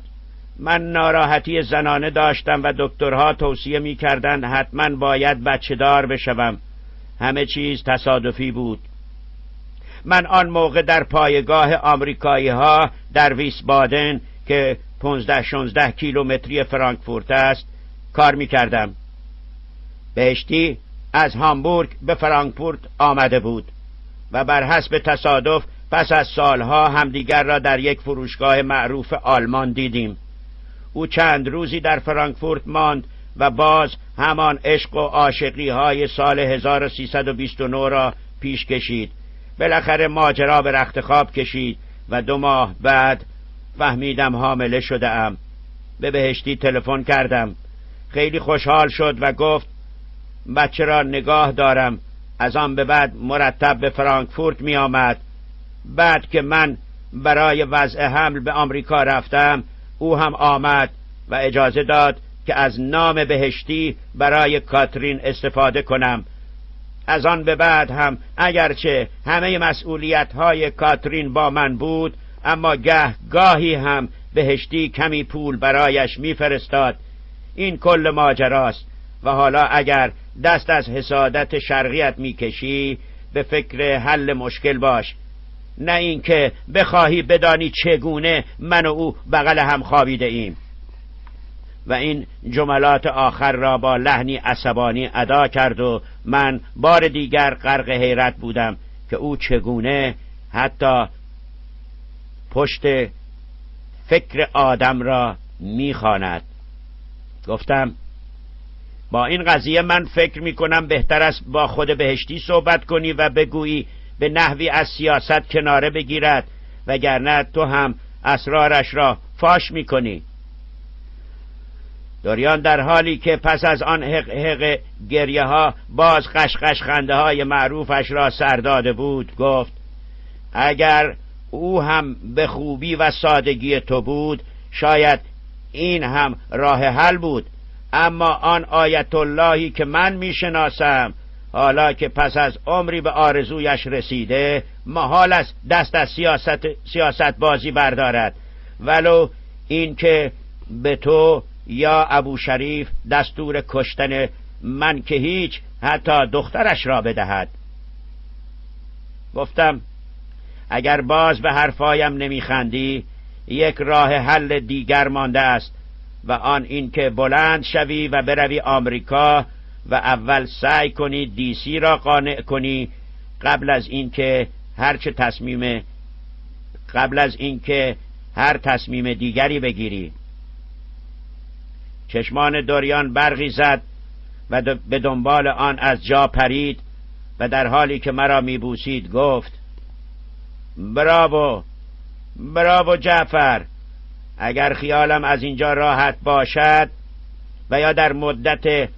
من ناراحتی زنانه داشتم و دکترها توصیه می‌کردند حتما باید بچه دار بشوم. همه چیز تصادفی بود. من آن موقع در پایگاه آمریکایی ها در ویسبادن که 15 16 کیلومتری فرانکفورت است کار می کردم بهشتی از هامبورگ به فرانکفورت آمده بود و بر حسب تصادف پس از سالها همدیگر را در یک فروشگاه معروف آلمان دیدیم. او چند روزی در فرانکفورت ماند و باز همان عشق و عاشقی های سال 1329 را پیش کشید. بالاخره ماجرا به رخت خواب کشید و دو ماه بعد فهمیدم حامله شده ام به بهشتی تلفن کردم. خیلی خوشحال شد و گفت بچه را نگاه دارم. از آن به بعد مرتب به فرانکفورت می آمد. بعد که من برای وضع حمل به آمریکا رفتم او هم آمد و اجازه داد که از نام بهشتی برای کاترین استفاده کنم. از آن به بعد هم اگرچه همه مسئولیت های کاترین با من بود اما گه گاهی هم بهشتی کمی پول برایش میفرستاد. این کل ماجراست و حالا اگر دست از حسادت شرقیت می‌کشی به فکر حل مشکل باش. نه اینکه بخواهی بدانی چگونه من و او بغل هم خوابیده ایم. و این جملات آخر را با لحنی عصبانی ادا کرد و من بار دیگر غرق حیرت بودم که او چگونه حتی پشت فکر آدم را می‌خواند. گفتم با این قضیه من فکر می کنم بهتر است با خود بهشتی صحبت کنی و بگویی به نحوی از سیاست کناره بگیرد وگرنه تو هم اسرارش را فاش می کنی دوریان در حالی که پس از آن حق حق گریه ها باز قشقش خنده های معروفش را سر داده بود گفت اگر او هم به خوبی و سادگی تو بود شاید این هم راه حل بود. اما آن آیت اللهی که من می‌شناسم حالا که پس از عمری به آرزویش رسیده محال است دست از سیاست, سیاست بازی بردارد. ولو اینکه به تو یا ابو شریف دستور کشتن من که هیچ حتی دخترش را بدهد. گفتم اگر باز به حرفایم نمیخندی یک راه حل دیگر مانده است و آن اینکه بلند شوی و بروی آمریکا و اول سعی کنی دیسی را قانع کنی قبل از اینکه هرچه تصمیم قبل از اینکه هر تصمیم دیگری بگیری. چشمان دوریان برقی زد و به دنبال آن از جا پرید و در حالی که مرا میبوسید گفت براو براو جعفر اگر خیالم از اینجا راحت باشد و یا در مدت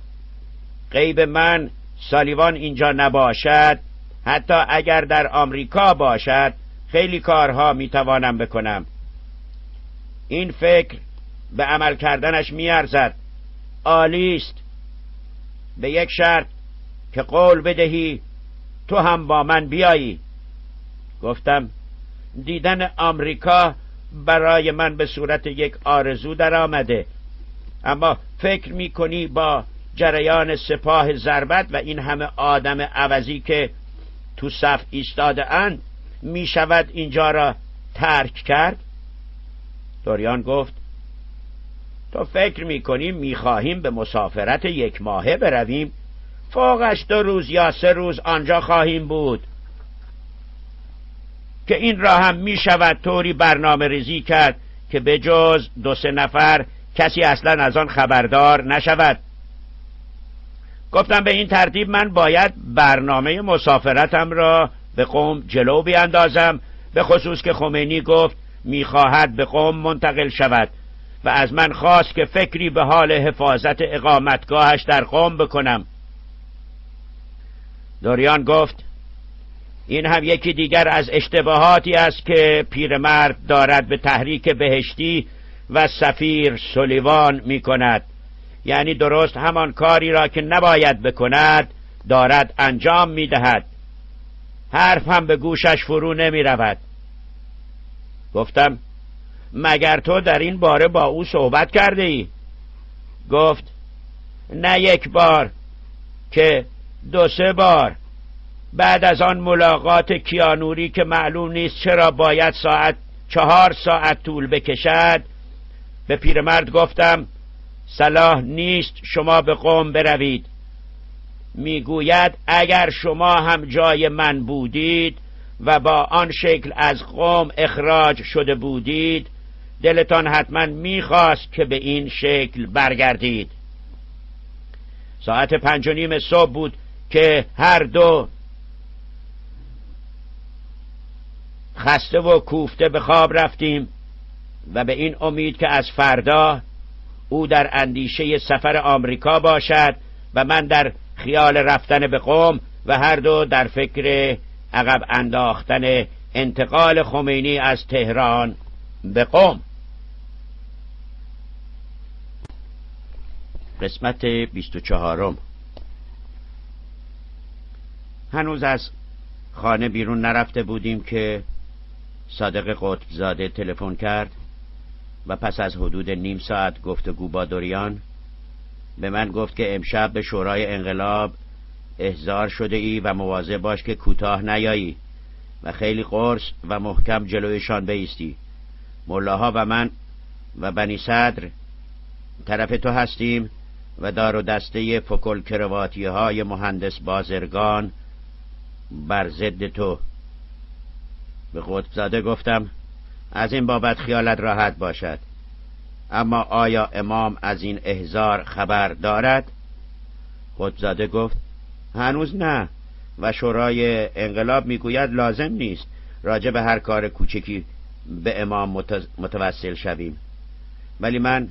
غیب من سالیوان اینجا نباشد حتی اگر در آمریکا باشد خیلی کارها می‌توانم بکنم. این فکر به عمل کردنش میارزد. عالی است. به یک شرط که قول بدهی تو هم با من بیایی. گفتم دیدن آمریکا برای من به صورت یک آرزو در آمده اما فکر می کنی با جریان سپاه ضربت و این همه آدم عوضی که تو صف ایستاده اند می شود اینجا را ترک کرد؟ دوریان گفت تو فکر می کنیم می خواهیم به مسافرت یک ماهه برویم. فوقش دو روز یا سه روز آنجا خواهیم بود. که این را هم می شود طوری برنامه ریزی کرد که به جز دو سه نفر کسی اصلا از آن خبردار نشود. گفتم به این ترتیب من باید برنامه مسافرتم را به قوم جلو بیاندازم به خصوص که خمینی گفت می‌خواهد به قوم منتقل شود. و از من خواست که فکری به حال حفاظت اقامتگاهش در قوم بکنم. دوریان گفت این هم یکی دیگر از اشتباهاتی است که پیرمرد دارد به تحریک بهشتی و سفیر سلیوان می کند. یعنی درست همان کاری را که نباید بکند دارد انجام می دهد. حرف هم به گوشش فرو نمی رود. گفتم مگر تو در این باره با او صحبت کرده ای؟ گفت نه یک بار که دو سه بار بعد از آن ملاقات کیانوری که معلوم نیست چرا باید ساعت چهار ساعت طول بکشد به پیرمرد گفتم صلاح نیست شما به قوم بروید می‌گوید اگر شما هم جای من بودید و با آن شکل از قوم اخراج شده بودید دلتان حتما می‌خواست که به این شکل برگردید. ساعت پنج و نیم صبح بود که هر دو خسته و کوفته به خواب رفتیم و به این امید که از فردا او در اندیشه سفر آمریکا باشد و من در خیال رفتن به قوم و هر دو در فکر عقب انداختن انتقال خمینی از تهران به قوم. قسمت بیست و چهارم. هنوز از خانه بیرون نرفته بودیم که صادق قطب زاده تلفن کرد و پس از حدود نیم ساعت گفتگو با دوریان به من گفت که امشب به شورای انقلاب احضار شده ای و مواظب باش که کوتاه نیایی و خیلی قرص و محکم جلویشان بیستی. ملاها و من و بنی صدر طرف تو هستیم. و دار و دسته فکل کرواتی های مهندس بازرگان بر ضد تو. به قطب زاده گفتم از این بابت خیالت راحت باشد. اما آیا امام از این احزار خبر دارد؟ خودزاده گفت هنوز نه و شورای انقلاب می‌گوید لازم نیست. راجع به هر کار کوچکی به امام متوسل شویم. ولی من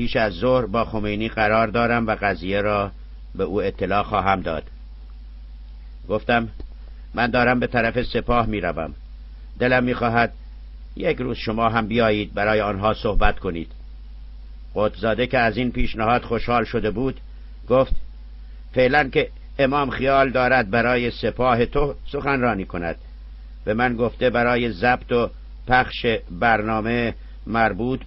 پیش از ظهر با خمینی قرار دارم و قضیه را به او اطلاع خواهم داد. گفتم من دارم به طرف سپاه می‌روم. دلم می‌خواهد یک روز شما هم بیایید برای آنها صحبت کنید. قدزاده که از این پیشنهاد خوشحال شده بود گفت فعلا که امام خیال دارد برای سپاه تو سخنرانی کند. به من گفته برای ضبط و پخش برنامه مربوط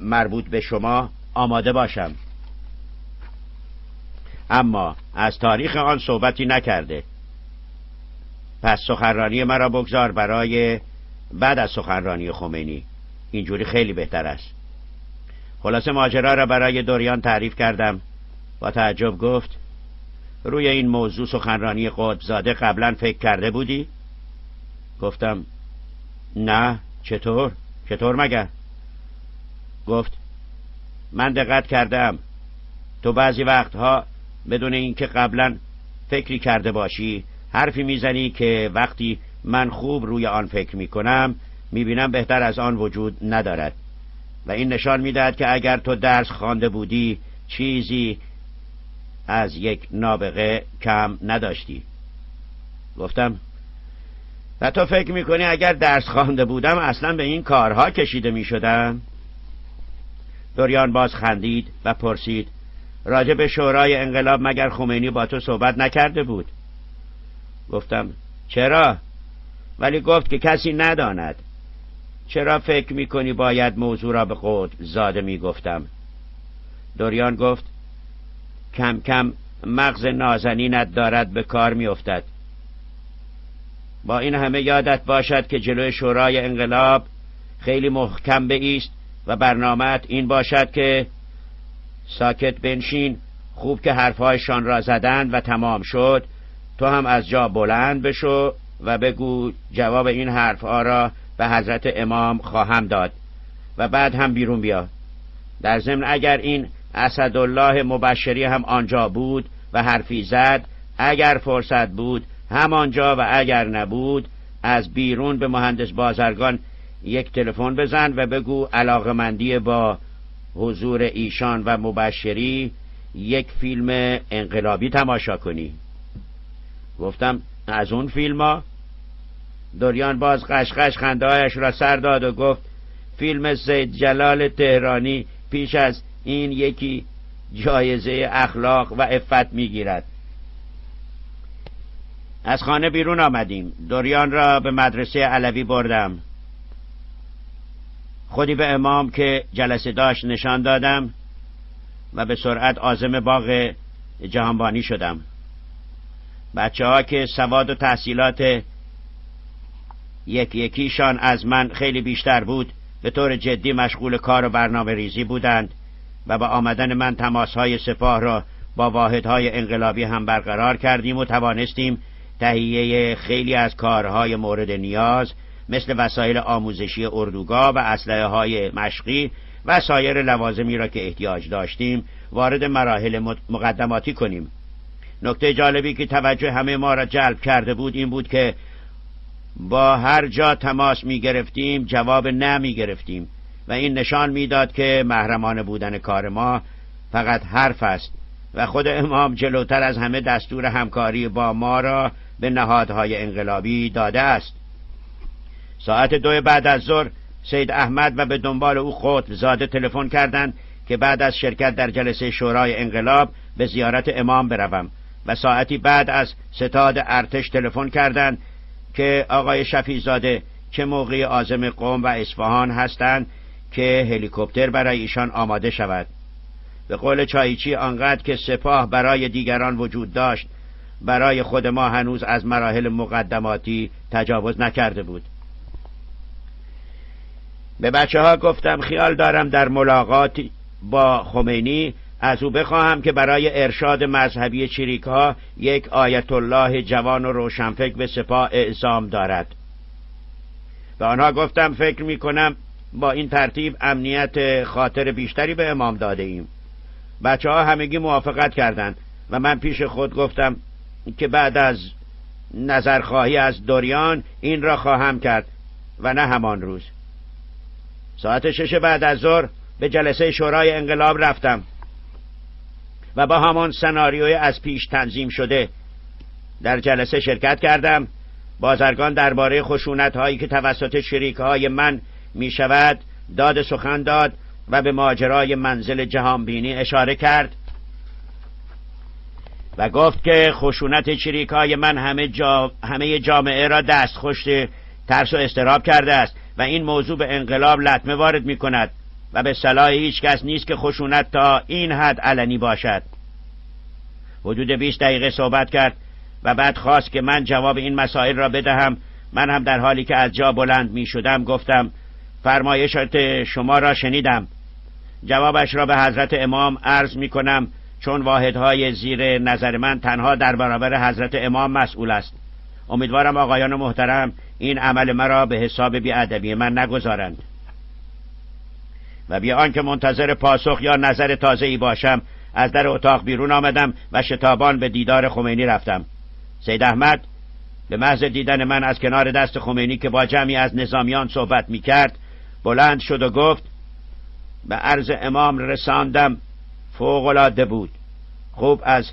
مربوط به شما آماده باشم اما از تاریخ آن صحبتی نکرده پس سخنرانی مرا بگذار برای بعد از سخنرانی خمینی اینجوری خیلی بهتر است خلاصه ماجرا را برای دوریان تعریف کردم با تعجب گفت روی این موضوع سخنرانی قدزاده قبلا فکر کرده بودی؟ گفتم نه چطور؟ چطور مگر؟ گفت من دقت کردم. تو بعضی وقتها بدون اینکه قبلا فکری کرده باشی حرفی می‌زنی که وقتی من خوب روی آن فکر می‌کنم می‌بینم بهتر از آن وجود ندارد. و این نشان می‌دهد که اگر تو درس خوانده بودی چیزی از یک نابغه کم نداشتی. گفتم و تو فکر می‌کنی اگر درس خوانده بودم اصلا به این کارها کشیده می‌شدم؟ دوریان باز خندید و پرسید راجع به شورای انقلاب مگر خمینی با تو صحبت نکرده بود؟ گفتم چرا؟ ولی گفت که کسی نداند. چرا فکر می‌کنی باید موضوع را به خود زاده می‌گفتم؟ دوریان گفت کم کم مغز نازنینت دارد به کار میافتد. با این همه یادت باشد که جلوی شورای انقلاب خیلی محکم ایست و برنامهت این باشد که ساکت بنشین خوب که حرفهایشان را زدن و تمام شد. تو هم از جا بلند بشو و بگو جواب این حرفها را به حضرت امام خواهم داد و بعد هم بیرون بیا. در ضمن اگر این اسدالله مبشری هم آنجا بود و حرفی زد اگر فرصت بود همانجا و اگر نبود از بیرون به مهندس بازرگان یک تلفن بزن و بگو علاقمندی با حضور ایشان و مبشری یک فیلم انقلابی تماشا کنی. گفتم از اون فیلم ها؟ دوریان باز قشقش خندهایش را سر داد و گفت فیلم سید جلال تهرانی پیش از این یکی جایزه اخلاق و افت می‌گیرد. از خانه بیرون آمدیم. دوریان را به مدرسه علوی بردم. خودی به امام که جلسه داشت نشان دادم و به سرعت آزم باغ جهانبانی شدم. بچه ها که سواد و تحصیلات یک یکیشان از من خیلی بیشتر بود به طور جدی مشغول کار و برنامه ریزی بودند و با آمدن من تماس های سپاه را با واحدهای انقلابی هم برقرار کردیم و توانستیم تهیه خیلی از کارهای مورد نیاز مثل وسایل آموزشی اردوگاه و اسلحه های مشقی و سایر لوازمی را که احتیاج داشتیم وارد مراحل مقدماتی کنیم. نکته جالبی که توجه همه ما را جلب کرده بود این بود که با هر جا تماس می گرفتیم جواب نه می گرفتیم و این نشان می‌داد که محرمانه بودن کار ما فقط حرف است و خود امام جلوتر از همه دستور همکاری با ما را به نهادهای انقلابی داده است. ساعت دو بعد از ظهر سید احمد و به دنبال او خود زاده تلفن کردند که بعد از شرکت در جلسه شورای انقلاب به زیارت امام بروم و ساعتی بعد از ستاد ارتش تلفن کردند که آقای شفیزاده چه موقعی آزم قوم و اصفهان هستند که هلیکوپتر برای ایشان آماده شود. به قول چایچی آنقدر که سپاه برای دیگران وجود داشت برای خود ما هنوز از مراحل مقدماتی تجاوز نکرده بود. به بچه ها گفتم خیال دارم در ملاقات با خمینی از او بخواهم که برای ارشاد مذهبی چریک ها یک آیت الله جوان و روشنفکر به سپاه اعزام دارد. به آنها گفتم فکر می کنم با این ترتیب امنیت خاطر بیشتری به امام داده ایم. بچه ها همگی موافقت کردند و من پیش خود گفتم که بعد از نظرخواهی از دوریان این را خواهم کرد و نه همان روز. ساعت شش بعد از ظهر به جلسه شورای انقلاب رفتم. و با همان سناریوی از پیش تنظیم شده در جلسه شرکت کردم. بازرگان درباره خشونت هایی که توسط شریک های من می شود داد سخن داد و به ماجرای منزل جهانبینی اشاره کرد و گفت که خشونت چریکای من همه, جا... همه جامعه را دستخوش ترس و استراب کرده است. و این موضوع به انقلاب لطمه وارد می کند و به صلاح هیچ کس نیست که خشونت تا این حد علنی باشد. حدود 20 دقیقه صحبت کرد و بعد خواست که من جواب این مسائل را بدهم. من هم در حالی که از جا بلند می شدم گفتم فرمایشات شما را شنیدم. جوابش را به حضرت امام عرض می کنم چون واحدهای زیر نظر من تنها در برابر حضرت امام مسئول است. امیدوارم آقایان محترم این عمل مرا به حساب بیادبی من نگذارند. و بیا آنکه منتظر پاسخ یا نظر تازه ای باشم از در اتاق بیرون آمدم و شتابان به دیدار خمینی رفتم. سید احمد به محض دیدن من از کنار دست خمینی که با جمعی از نظامیان صحبت می کرد بلند شد و گفت به عرض امام رساندم فوقلاده بود. خوب از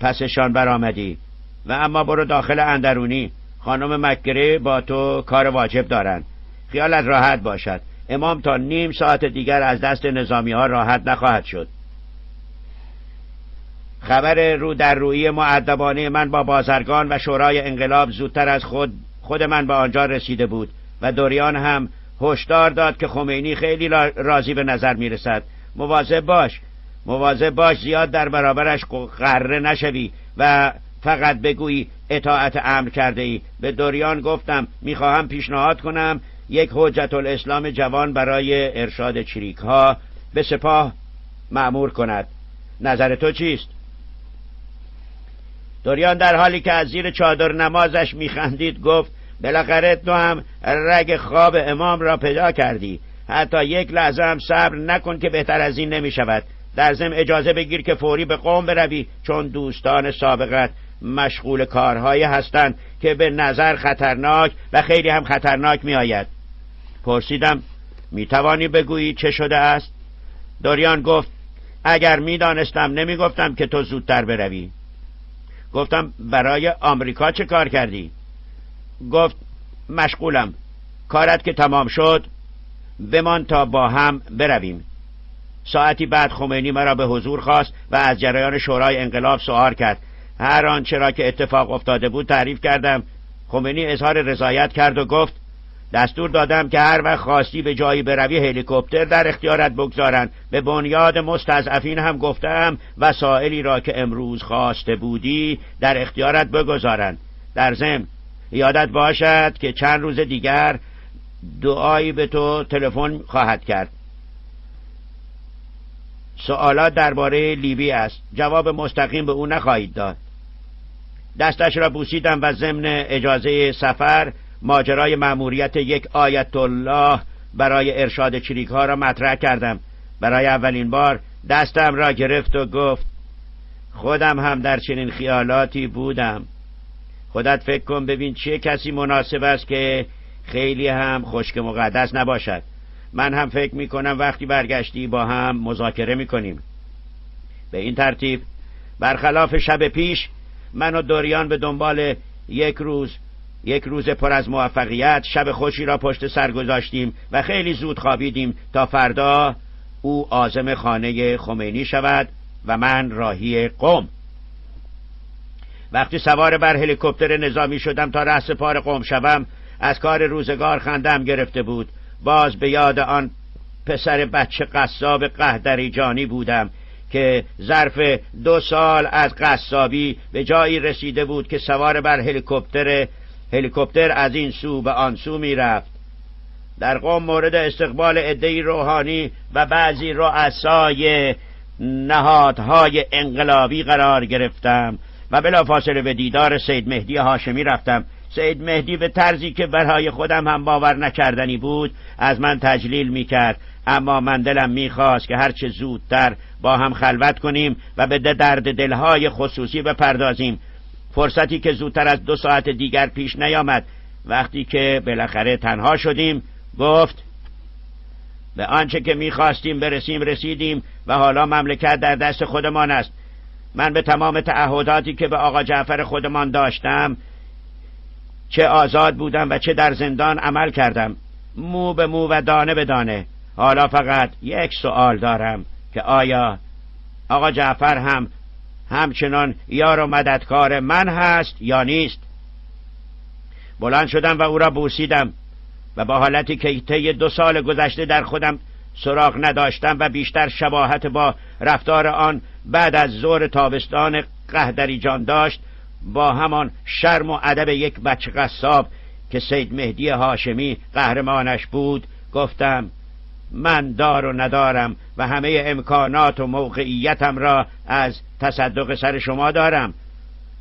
پسشان برآمدی. و اما برو داخل اندرونی. خانم مکگره با تو کار واجب دارند خیالت راحت باشد. امام تا نیم ساعت دیگر از دست نظامی ها راحت نخواهد شد. خبر رو در روی معدبانه من با بازرگان و شورای انقلاب زودتر از خود خود من به آنجا رسیده بود و دوریان هم هشدار داد که خمینی خیلی راضی به نظر می رسد مواظب باش. مواظب باش زیاد در برابرش قره نشوی و فقط بگویی اطاعت امر کرده ای به دوریان گفتم می‌خواهم پیشنهاد کنم یک حجت الاسلام جوان برای ارشاد چریک ها به سپاه معمور کند. نظر تو چیست؟ دوریان در حالی که از زیر چادر نمازش میخندید گفت بالاخره تو هم رگ خواب امام را پیدا کردی. حتی یک لحظه هم صبر نکن که بهتر از این نمی شود در ضمن اجازه بگیر که فوری به قوم بروی چون دوستان سابقت مشغول کارهایی هستند که به نظر خطرناک و خیلی هم خطرناک می آید پرسیدم می توانی بگویی چه شده است؟ دوریان گفت اگر می دانستم نمی گفتم که تو زودتر بروی. گفتم برای آمریکا چه کار کردی؟ گفت مشغولم. کارت که تمام شد بمان تا با هم برویم. ساعتی بعد خمینی مرا به حضور خواست و از جریان شورای انقلاب سوال کرد. هر آنچه را که اتفاق افتاده بود تعریف کردم. خمینی اظهار رضایت کرد و گفت دستور دادم که هر وقت خواستی به جایی بروی هلیکوپتر در اختیارت بگذارند به بنیاد مستضعفین هم گفتم وسائلی را که امروز خواسته بودی در اختیارت بگذارند در ضمن یادت باشد که چند روز دیگر دعایی به تو تلفن خواهد کرد. سوالات درباره لیبی است. جواب مستقیم به او نخواهید داد. دستش را بوسیدم و ضمن اجازه سفر ماجرای مأموریت یک آیت الله برای ارشاد چریک ها را مطرح کردم. برای اولین بار دستم را گرفت و گفت خودم هم در چنین خیالاتی بودم. خودت فکر کن ببین چه کسی مناسب است که خیلی هم خشک مقدس نباشد. من هم فکر می کنم وقتی برگشتی با هم مذاکره می کنیم به این ترتیب برخلاف شب پیش من و دوریان به دنبال یک روز یک روز پر از موفقیت شب خوشی را پشت سر گذاشتیم و خیلی زود خوابیدیم تا فردا او آزم خانه خمینی شود و من راهی قوم وقتی سوار بر هلیکوپتر نظامی شدم تا رأس پار قوم شوم از کار روزگار خندم گرفته بود. باز به یاد آن پسر بچه قصاب قهدری جانی بودم. که ظرف دو سال از قصابی به جایی رسیده بود که سوار بر هلیکوپتر هلیکوپتر از این سو به آن سو می‌رفت. در قوم مورد استقبال عدهای روحانی و بعضی رؤسای نهادهای انقلابی قرار گرفتم و بلافاصله به دیدار سید مهدی هاشمی رفتم. سید مهدی به طرزی که برای خودم هم باور نکردنی بود از من تجلیل می‌کرد. اما من دلم می‌خواست که هرچه زودتر با هم خلوت کنیم و به درد دلهای خصوصی بپردازیم. فرصتی که زودتر از دو ساعت دیگر پیش نیامد. وقتی که بالاخره تنها شدیم گفت به آنچه که می‌خواستیم برسیم رسیدیم و حالا مملکت در دست خودمان است. من به تمام تعهداتی که به آقا جعفر خودمان داشتم چه آزاد بودم و چه در زندان عمل کردم. مو به مو و دانه به دانه. حالا فقط یک سوال دارم که آیا آقا جعفر هم همچنان یار و مددکار من هست یا نیست؟ بلند شدم و او را بوسیدم و با حالتی که طی دو سال گذشته در خودم سراغ نداشتم و بیشتر شباهت با رفتار آن بعد از زور تابستان قهدری جان داشت با همان شرم و ادب یک بچه قصاب که سید مهدی هاشمی قهرمانش بود گفتم من دار و ندارم و همه امکانات و موقعیتم را از تصدق سر شما دارم.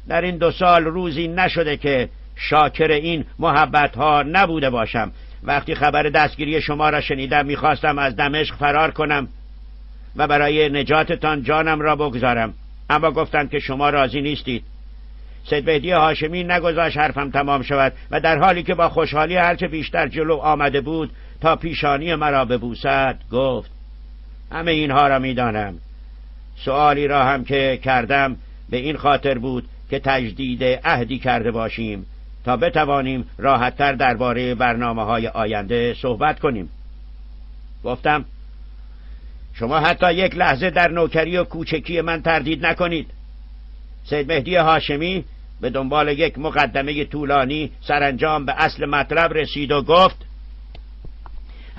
در این دو سال روزی نشده که شاکر این محبت ها نبوده باشم. وقتی خبر دستگیری شما را شنیدم می‌خواستم از دمشق فرار کنم و برای نجاتتان جانم را بگذارم. اما گفتند که شما راضی نیستید. سید مهدی هاشمی نگذاشت حرفم تمام شود و در حالی که با خوشحالی هرچه بیشتر جلو آمده بود تا پیشانی مرا ببوسد گفت همه اینها را می‌دانم. سوالی را هم که کردم به این خاطر بود که تجدید عهدی کرده باشیم تا بتوانیم راحتتر درباره برنامه های آینده صحبت کنیم. گفتم شما حتی یک لحظه در نوکری و کوچکی من تردید نکنید. سید مهدی هاشمی به دنبال یک مقدمه طولانی سرانجام به اصل مطلب رسید و گفت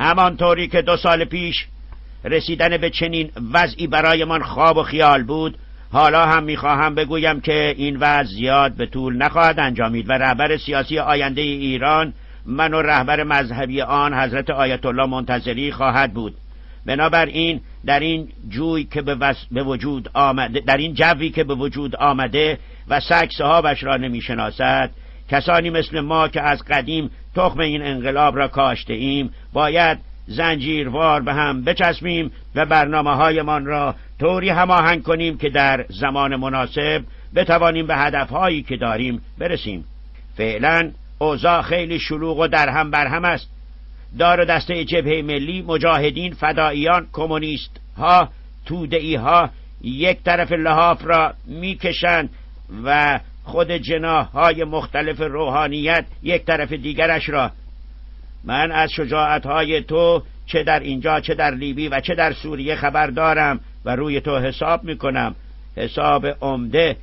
همانطوری که دو سال پیش رسیدن به چنین وضعی برایمان خواب و خیال بود حالا هم می‌خواهم بگویم که این وضع زیاد به طول نخواهد انجامید و رهبر سیاسی آینده ایران من و رهبر مذهبی آن حضرت آیت الله منتظری خواهد بود. بنابراین در این جوی که به, وجود آمده در این جوی که به وجود آمده و سگ صحابش را نمی‌شناسد کسانی مثل ما که از قدیم تخم این انقلاب را کاشته ایم. باید زنجیروار به هم بچسبیم و برنامه هایمان را طوری هماهنگ کنیم که در زمان مناسب بتوانیم به هدفهایی که داریم برسیم. فعلا اوضاع خیلی شلوغ و در هم بر هم است. دار و دسته جبهه ملی مجاهدین فداییان کمونیست ها تودعی ها یک طرف لحاف را می‌کشند و خود جناح های مختلف روحانیت یک طرف دیگرش را. من از شجاعت های تو چه در اینجا چه در لیبی و چه در سوریه خبر دارم و روی تو حساب می‌کنم. حساب عمده.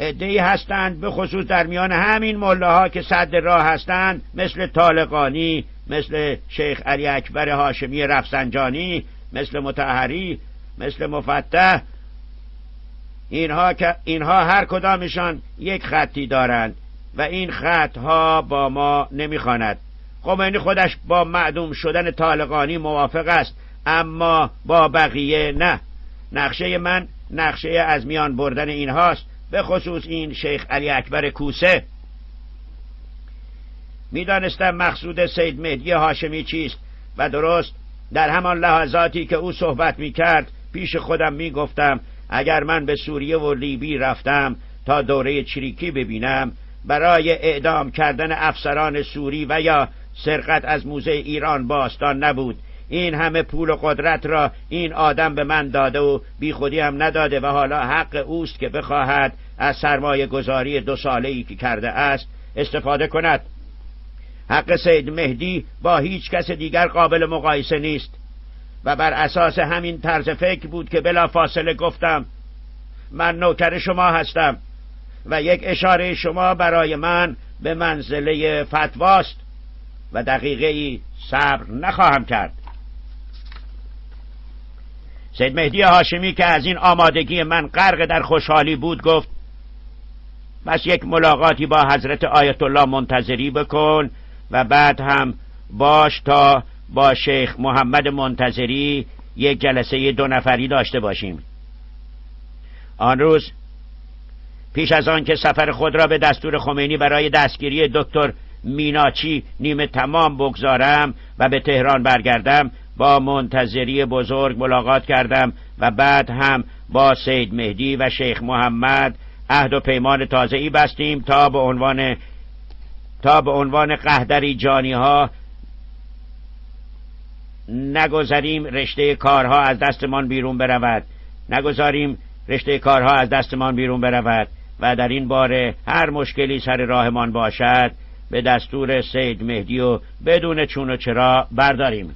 ادهی هستند به خصوص در میان همین ملاها که صد راه هستند مثل طالقانی مثل شیخ علی اکبر هاشمی رفسنجانی مثل متحری مثل مفتح اینها, اینها هر کدامشان یک خطی دارند و این خطها با ما نمی‌خواند. خمینی خودش با معدوم شدن طالقانی موافق است اما با بقیه نه. نقشه من نقشه از میان بردن اینهاست به خصوص این شیخ علی اکبر کوسه. می‌دانستم مقصود سید مهدی هاشمی چیست و درست در همان لحظاتی که او صحبت می‌کرد پیش خودم می‌گفتم اگر من به سوریه و لیبی رفتم تا دوره چریکی ببینم برای اعدام کردن افسران سوری و یا سرقت از موزه ایران باستان نبود. این همه پول و قدرت را این آدم به من داده و بی خودی هم نداده و حالا حق اوست که بخواهد از سرمایه گذاری دو ساله ای که کرده است استفاده کند. حق سید مهدی با هیچ کس دیگر قابل مقایسه نیست. و بر اساس همین طرز فکر بود که بلا فاصله گفتم من نوکر شما هستم و یک اشاره شما برای من به منزله فتواست و دقیقه ای صبر نخواهم کرد. سید مهدی هاشمی که از این آمادگی من غرق در خوشحالی بود گفت پس یک ملاقاتی با حضرت آیت الله منتظری بکن و بعد هم باش تا با شیخ محمد منتظری یک جلسه دو نفری داشته باشیم. آن روز پیش از آن که سفر خود را به دستور خمینی برای دستگیری دکتر میناچی نیمه تمام بگذارم و به تهران برگردم با منتظری بزرگ ملاقات کردم و بعد هم با سید مهدی و شیخ محمد عهد و پیمان تازه ای بستیم تا به عنوان تا به عنوان قهدری جانی ها نگذاریم رشته کارها از دستمان بیرون برود. نگذاریم رشته کارها از دستمان بیرون برود و در این باره هر مشکلی سر راهمان باشد به دستور سید مهدی و بدون چون و چرا برداریم.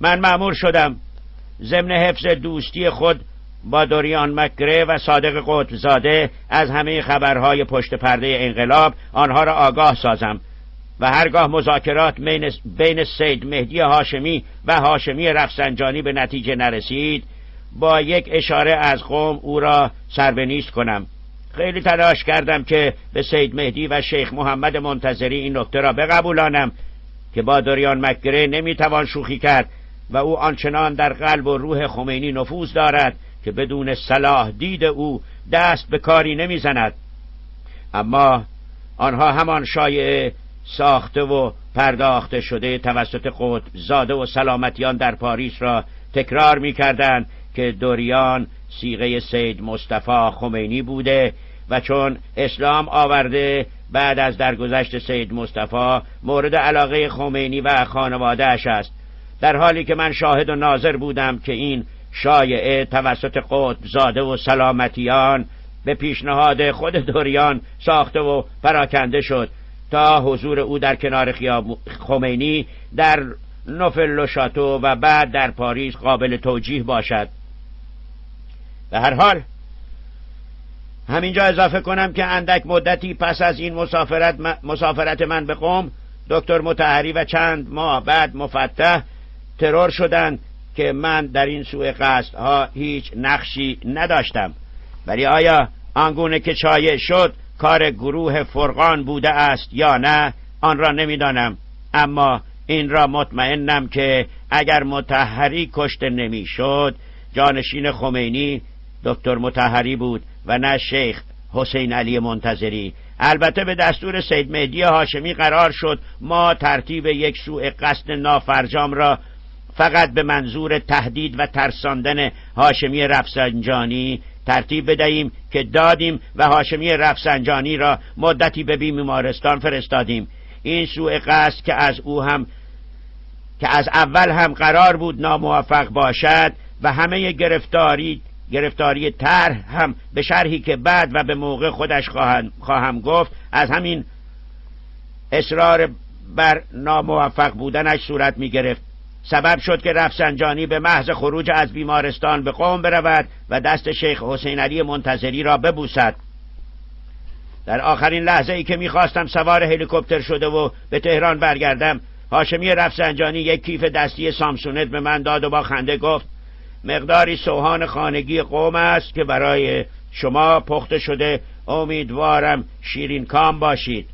من معمور شدم ضمن حفظ دوستی خود با دوریان مکره و صادق قطبزاده از همه خبرهای پشت پرده انقلاب آنها را آگاه سازم. و هرگاه مذاکرات بین سید مهدی هاشمی و هاشمی رفسنجانی به نتیجه نرسید با یک اشاره از قوم او را سربنیست کنم. خیلی تلاش کردم که به سید مهدی و شیخ محمد منتظری این نکته را بقبولانم که با دوریان مکره نمی‌توان شوخی کرد و او آنچنان در قلب و روح خمینی نفوذ دارد که بدون صلاح دید او دست به کاری نمی‌زند. اما آنها همان شایعه ساخته و پرداخته شده توسط قطب زاده و سلامتیان در پاریس را تکرار می‌کردند که دوریان سیغه سید مصطفی خمینی بوده و چون اسلام آورده بعد از درگذشت سید مصطفی مورد علاقه خمینی و خانوادهش است. در حالی که من شاهد و ناظر بودم که این شایعه توسط قطب زاده و سلامتیان به پیشنهاد خود دوریان ساخته و پراکنده شد. تا حضور او در کنار خیاب خمینی در نوفل شاتو و بعد در پاریس قابل توجیه باشد. به هر حال همینجا اضافه کنم که اندک مدتی پس از این مسافرت, مسافرت من به قوم دکتر متحری و چند ماه بعد مفتح ترور شدند که من در این سوء قصد ها هیچ نقشی نداشتم. ولی آیا آنگونه که چایه شد کار گروه فرقان بوده است یا نه آن را نمی‌دانم. اما این را مطمئنم که اگر متحری کشته نمی‌شد جانشین خمینی دکتر متحری بود و نه شیخ حسین علی منتظری. البته به دستور سید مهدی هاشمی قرار شد ما ترتیب یک سوء قصد نافرجام را فقط به منظور تهدید و ترساندن هاشمی رفسنجانی ترتیب بدهیم که دادیم و هاشمی رفسنجانی را مدتی به بیمارستان فرستادیم. این سوء قصد که از او هم که از اول هم قرار بود ناموفق باشد و همه گرفتاری گرفتاری طرح هم به شرحی که بعد و به موقع خودش خواهم, خواهم گفت از همین اصرار بر ناموفق بودنش صورت می گرفت سبب شد که رفسنجانی به محض خروج از بیمارستان به قوم برود و دست شیخ حسین علی منتظری را ببوسد. در آخرین لحظه ای که می‌خواستم سوار هلیکوپتر شده و به تهران برگردم هاشمی رفسنجانی یک کیف دستی سامسونت به من داد و با خنده گفت مقداری سوهان خانگی قوم است که برای شما پخته شده. امیدوارم شیرین کام باشید.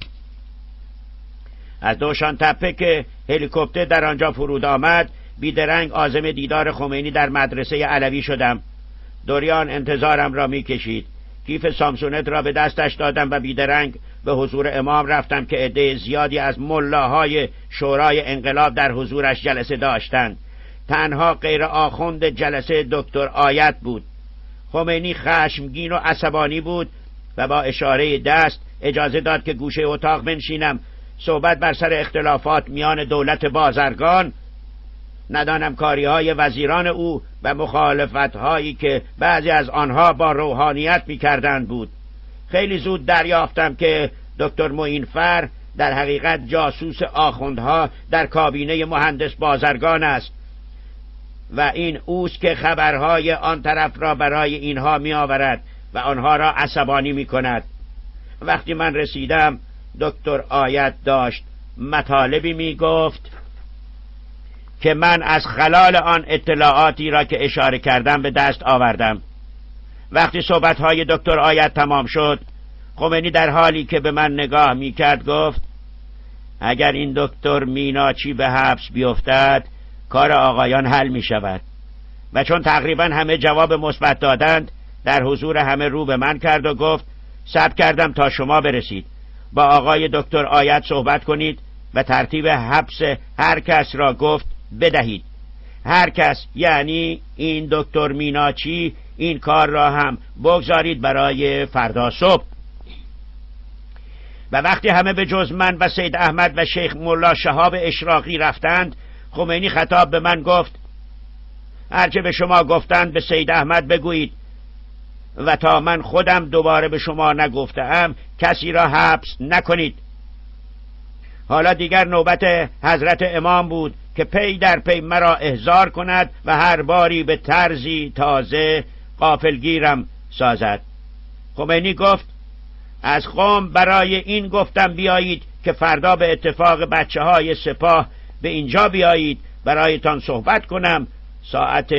از دوشان تپه که هلیکوپتر در آنجا فرود آمد بیدرنگ آزم دیدار خمینی در مدرسه علوی شدم. دوریان انتظارم را می‌کشید. کیف سامسونت را به دستش دادم و بیدرنگ به حضور امام رفتم که عده زیادی از ملاهای شورای انقلاب در حضورش جلسه داشتند. تنها غیر آخوند جلسه دکتر آیت بود. خمینی خشمگین و عصبانی بود و با اشاره دست اجازه داد که گوشه اتاق بنشینم صحبت بر سر اختلافات میان دولت بازرگان. ندانم کاری های وزیران او و مخالفت هایی که بعضی از آنها با روحانیت می‌کردند بود. خیلی زود دریافتم که دکتر موینفر در حقیقت جاسوس آخوندها در کابینه مهندس بازرگان است و این اوست که خبرهای آن طرف را برای اینها می آورد و آنها را عصبانی می کند وقتی من رسیدم دکتر آیت داشت مطالبی می گفت که من از خلال آن اطلاعاتی را که اشاره کردم به دست آوردم. وقتی صحبتهای دکتر آیت تمام شد خمینی در حالی که به من نگاه می کرد گفت اگر این دکتر میناچی به حبس بیفتد کار آقایان حل می شود و چون تقریبا همه جواب مثبت دادند در حضور همه رو به من کرد و گفت سب کردم تا شما برسید. با آقای دکتر آیت صحبت کنید و ترتیب حبس هر کس را گفت بدهید. هر کس یعنی این دکتر میناچی این کار را هم بگذارید برای فردا صبح. و وقتی همه به جز من و سید احمد و شیخ ملا شهاب اشراقی رفتند خمینی خطاب به من گفت هرچه به شما گفتند به سید احمد بگویید. و تا من خودم دوباره به شما نگفتم کسی را حبس نکنید. حالا دیگر نوبت حضرت امام بود که پی در پی مرا احضار کند و هر باری به طرزی تازه قافلگیرم سازد. خمینی گفت از قوم برای این گفتم بیایید که فردا به اتفاق بچه های سپاه به اینجا بیایید برایتان صحبت کنم ساعت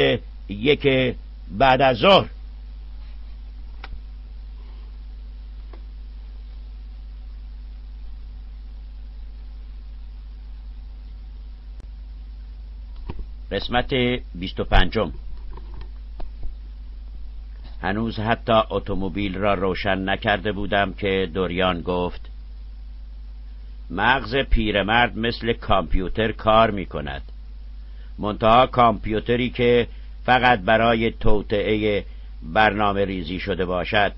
یک بعد از ظهر. قسمت 25 هنوز حتی اتومبیل را روشن نکرده بودم که دوریان گفت مغز پیرمرد مثل کامپیوتر کار می کند. منتها کامپیوتری که فقط برای توطعه برنامه ریزی شده باشد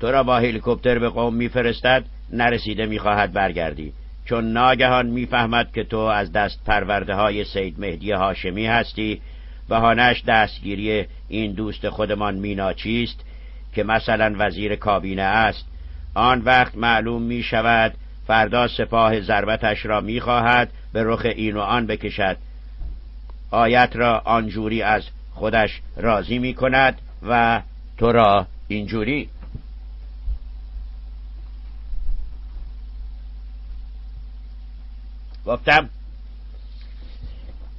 تو را با هلیکوپتر به قوم میفرستد نرسیده می‌خواهد برگردی. چون ناگهان می‌فهمد که تو از دست پرورده های سید مهدی هاشمی هستی بهانش دستگیری این دوست خودمان میناچی است که مثلا وزیر کابینه است. آن وقت معلوم می شود فردا سپاه ضربتش را می‌خواهد به رخ این و آن بکشد. آیت را آنجوری از خودش راضی می کند و تو را اینجوری گفتم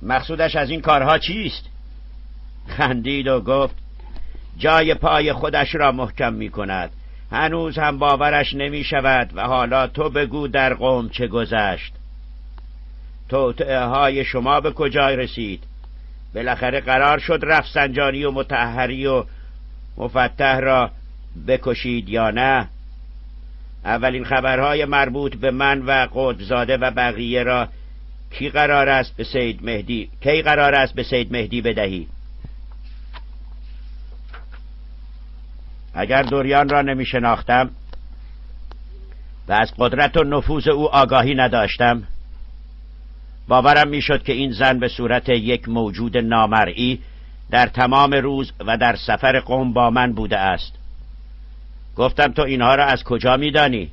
مقصودش از این کارها چیست؟ خندید و گفت جای پای خودش را محکم می کند. هنوز هم باورش نمی شود و حالا تو بگو در قوم چه گذشت. توطعه های شما به کجای رسید؟ بالاخره قرار شد رفسنجانی و متحری و مفتح را بکشید یا نه؟ اولین خبرهای مربوط به من و قدزاده و بقیه را کی قرار است به سید مهدی کی قرار است به سید مهدی بدهی؟ اگر دوریان را نمی شناختم و از قدرت و نفوذ او آگاهی نداشتم باورم می‌شد که این زن به صورت یک موجود نامرئی در تمام روز و در سفر قوم با من بوده است. گفتم تو اینها را از کجا میدانی؟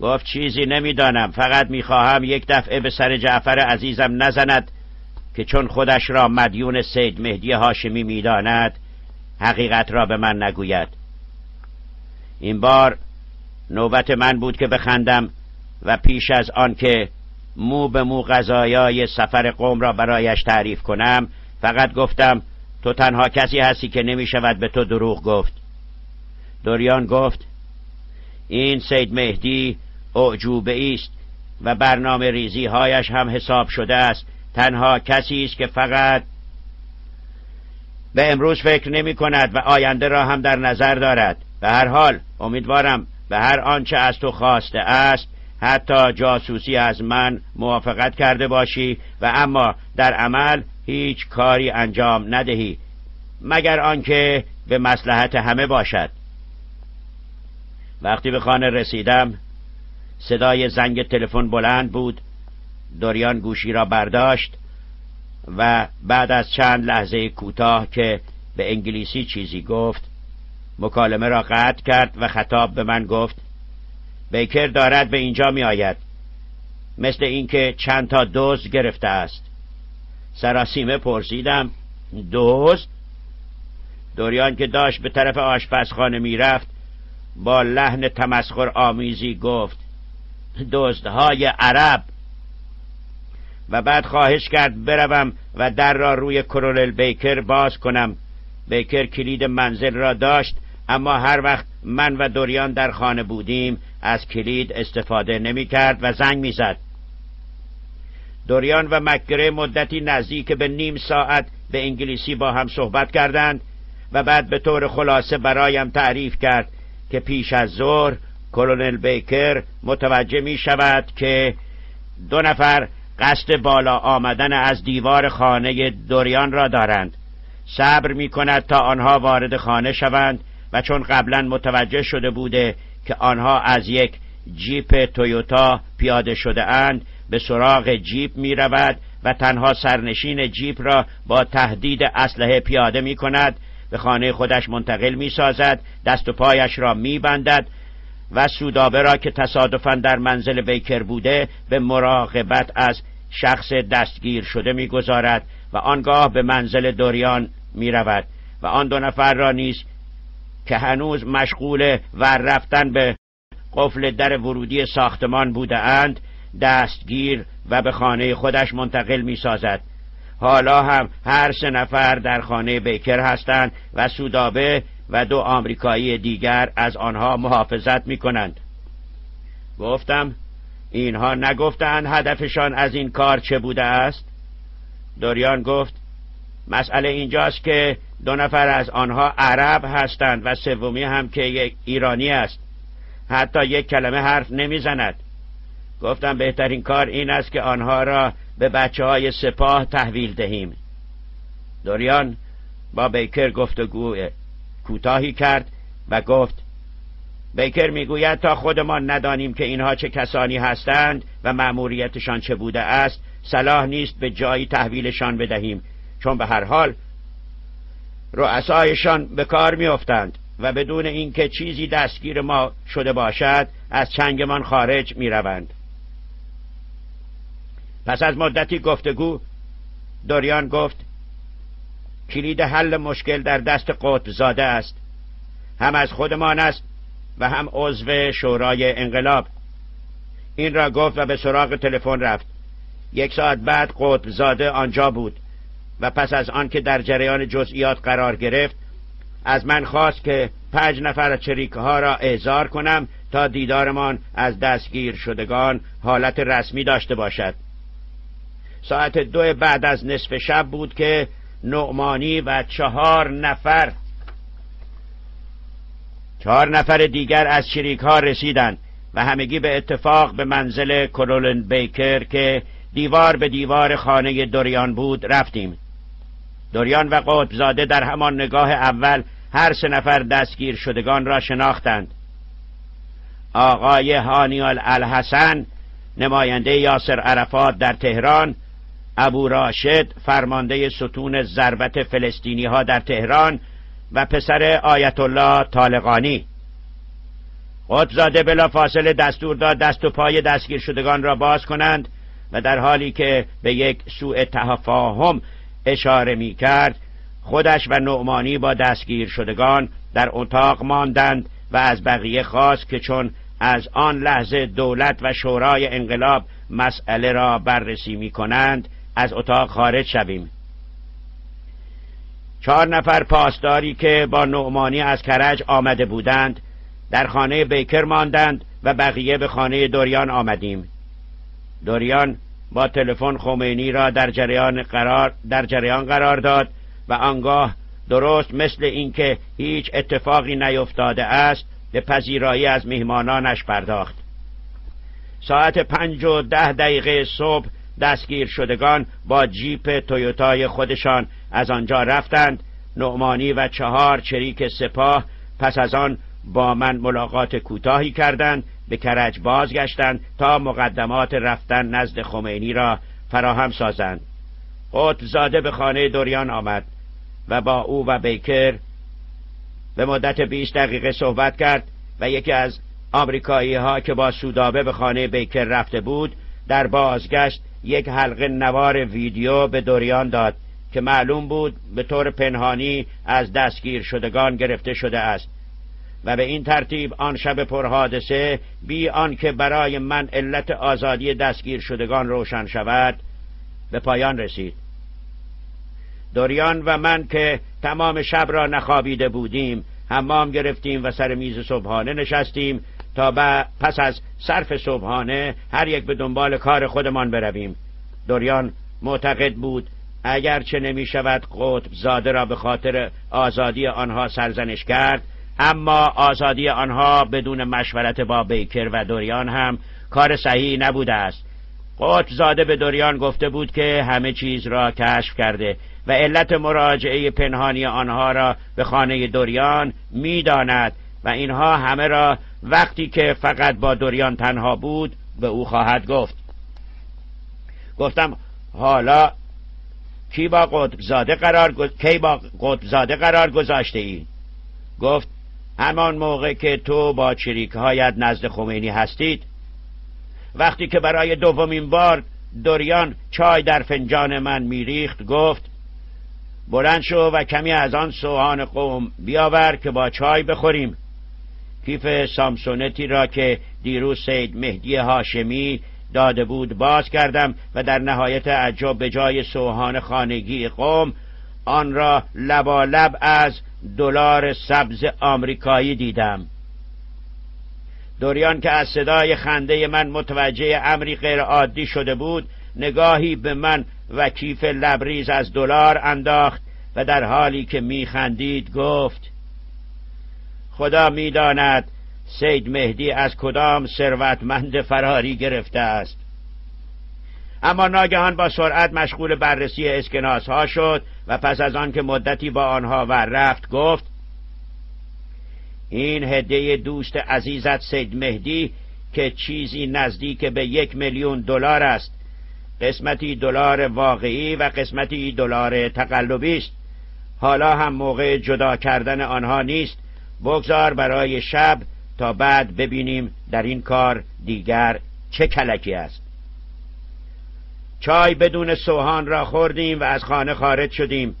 گفت چیزی نمی‌دانم. فقط می‌خواهم یک دفعه به سر جعفر عزیزم نزند که چون خودش را مدیون سید مهدی هاشمی می‌داند حقیقت را به من نگوید. این بار نوبت من بود که بخندم و پیش از آن که مو به مو غذایای سفر قوم را برایش تعریف کنم فقط گفتم تو تنها کسی هستی که نمی شود به تو دروغ گفت. دوریان گفت این سید مهدی اعجوبه است و برنامه ریزی هایش هم حساب شده است. تنها کسی است که فقط به امروز فکر نمی کند و آینده را هم در نظر دارد. به هر حال امیدوارم به هر آنچه از تو خواسته است حتی جاسوسی از من موافقت کرده باشی و اما در عمل هیچ کاری انجام ندهی مگر آنکه به مسلحت همه باشد. وقتی به خانه رسیدم صدای زنگ تلفن بلند بود دوریان گوشی را برداشت و بعد از چند لحظه کوتاه که به انگلیسی چیزی گفت مکالمه را قطع کرد و خطاب به من گفت بیکر دارد به اینجا می آید. مثل اینکه چند تا دوز گرفته است. سراسیمه پرسیدم دوز؟ دوریان که داشت به طرف آشپزخانه می‌رفت با لحن تمسخر آمیزی گفت دزدهای عرب و بعد خواهش کرد بروم و در را روی کرونل بیکر باز کنم بیکر کلید منزل را داشت اما هر وقت من و دوریان در خانه بودیم از کلید استفاده نمی کرد و زنگ می زد. دوریان و مکگره مدتی نزدیک به نیم ساعت به انگلیسی با هم صحبت کردند و بعد به طور خلاصه برایم تعریف کرد که پیش از ظهر کلونل بیکر متوجه می شود که دو نفر قصد بالا آمدن از دیوار خانه دوریان را دارند. صبر می کند تا آنها وارد خانه شوند و چون قبلا متوجه شده بوده که آنها از یک جیپ تویوتا پیاده شده اند به سراغ جیپ می رود و تنها سرنشین جیپ را با تهدید اسلحه پیاده می کند به خانه خودش منتقل می سازد دست و پایش را می بندد و سودابه را که تصادفا در منزل بیکر بوده به مراقبت از شخص دستگیر شده می‌گذارد و آنگاه به منزل دوریان می رود و آن دو نفر را نیز که هنوز مشغول ور رفتن به قفل در ورودی ساختمان بوده اند دستگیر و به خانه خودش منتقل می سازد. حالا هم هر سه نفر در خانه بیکر هستند و سودابه و دو آمریکایی دیگر از آنها محافظت می کنند. گفتم اینها نگفتند هدفشان از این کار چه بوده است؟ دوریان گفت مسئله اینجاست که دو نفر از آنها عرب هستند و سومی هم که یک ایرانی است حتی یک کلمه حرف نمی‌زند گفتم بهترین کار این است که آنها را به بچه های سپاه تحویل دهیم. دوریان با بیکر گفتگو کوتاهی کرد و گفت بیکر می‌گوید تا خودمان ندانیم که اینها چه کسانی هستند و مأموریتشان چه بوده است صلاح نیست به جایی تحویلشان بدهیم چون به هر حال رؤسایشان به کار میافتند و بدون اینکه چیزی دستگیر ما شده باشد از چنگمان خارج می‌روند. پس از مدتی گفتگو دوریان گفت کلید حل مشکل در دست قطب زاده است. هم از خودمان است و هم عضو شورای انقلاب. این را گفت و به سراغ تلفن رفت. یک ساعت بعد قطب زاده آنجا بود و پس از آن که در جریان جزئیات قرار گرفت از من خواست که پنج نفر چریک ها را اعزار کنم تا دیدارمان از دستگیر شدگان حالت رسمی داشته باشد. ساعت دو بعد از نصف شب بود که نعمانی و چهار نفر چهار نفر دیگر از شریک ها رسیدند و همگی به اتفاق به منزل کرولن بیکر که دیوار به دیوار خانه دوریان بود رفتیم. دوریان و قطبزاده در همان نگاه اول هر سه نفر دستگیر شدگان را شناختند. آقای هانیال الحسن نماینده یاسر عرفات در تهران ابو راشد فرمانده ستون ضربت فلسطینی ها در تهران و پسر آیت الله طالقانی. قطزاده بلا فاصله دستور داد دست و پای دستگیر شدگان را باز کنند و در حالی که به یک سوء تفاهم اشاره می کرد خودش و نعمانی با دستگیر شدگان در اتاق ماندند و از بقیه خواست که چون از آن لحظه دولت و شورای انقلاب مسئله را بررسی می کنند از اتاق خارج شویم. چهار نفر پاسداری که با نعمانی از کرج آمده بودند در خانه بیکر ماندند و بقیه به خانه دوریان آمدیم. دوریان با تلفن خمینی را در جریان قرار در جریان قرار داد و آنگاه درست مثل اینکه هیچ اتفاقی نیفتاده است به پذیرایی از میهمانانش پرداخت. ساعت پنج و ده دقیقه صبح دستگیر شدگان با جیپ تویوتای خودشان از آنجا رفتند. نعمانی و چهار چریک سپاه پس از آن با من ملاقات کوتاهی کردند. به کرج بازگشتند تا مقدمات رفتن نزد خمینی را فراهم سازند. قطب زاده به خانه دوریان آمد و با او و بیکر به مدت 20 دقیقه صحبت کرد و یکی از آمریکایی ها که با سودابه به خانه بیکر رفته بود در بازگشت یک حلقه نوار ویدیو به دوریان داد که معلوم بود به طور پنهانی از دستگیر شدگان گرفته شده است. و به این ترتیب آن شب پرحادثه بی آنکه برای من علت آزادی دستگیر شدگان روشن شود به پایان رسید. دوریان و من که تمام شب را نخوابیده بودیم حمام گرفتیم و سر میز صبحانه نشستیم تا پس از صرف صبحانه هر یک به دنبال کار خودمان برویم. دوریان معتقد بود اگرچه نمی شود قطب زاده را به خاطر آزادی آنها سرزنش کرد اما آزادی آنها بدون مشورت با بیکر و دوریان هم کار صحیح نبوده است. قطب زاده به دوریان گفته بود که همه چیز را کشف کرده و علت مراجعه پنهانی آنها را به خانه دوریان می‌داند. و اینها همه را وقتی که فقط با دوریان تنها بود به او خواهد گفت. گفتم حالا کی با قطب زاده قرار کی با زاده قرار گذاشته ای؟ گفت همان موقع که تو با چریک هایت نزد خمینی هستید وقتی که برای دومین بار دوریان چای در فنجان من میریخت گفت بلند شو و کمی از آن سوهان قوم بیاور که با چای بخوریم. کیف سامسونتی را که دیروز سید مهدی هاشمی داده بود باز کردم و در نهایت عجب به جای سوهان خانگی قوم آن را لبالب از دلار سبز آمریکایی دیدم. دوریان که از صدای خنده من متوجه امری غیر عادی شده بود نگاهی به من و کیف لبریز از دلار انداخت و در حالی که میخندید گفت خدا می‌داند سید مهدی از کدام ثروتمند فراری گرفته است. اما ناگهان با سرعت مشغول بررسی اسکناس ها شد و پس از آن که مدتی با آنها ور رفت گفت این هدیه دوست عزیزت سید مهدی که چیزی نزدیک به یک میلیون دلار است قسمتی دلار واقعی و قسمتی دلار تقلبی است. حالا هم موقع جدا کردن آنها نیست. بگذار برای شب تا بعد ببینیم در این کار دیگر چه کلکی است. چای بدون سوهان را خوردیم و از خانه خارج شدیم.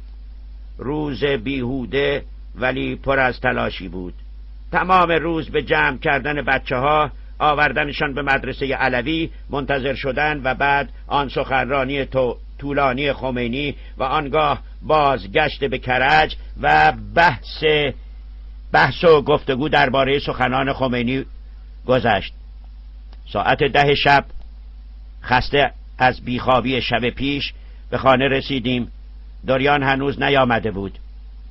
روز بیهوده ولی پر از تلاشی بود. تمام روز به جمع کردن بچه ها آوردنشان به مدرسه علوی منتظر شدن و بعد آن سخنرانی طولانی خمینی و آنگاه بازگشت به کرج و بحث بحث و گفتگو درباره سخنان خمینی گذشت. ساعت ده شب خسته از بیخوابی شب پیش به خانه رسیدیم. دوریان هنوز نیامده بود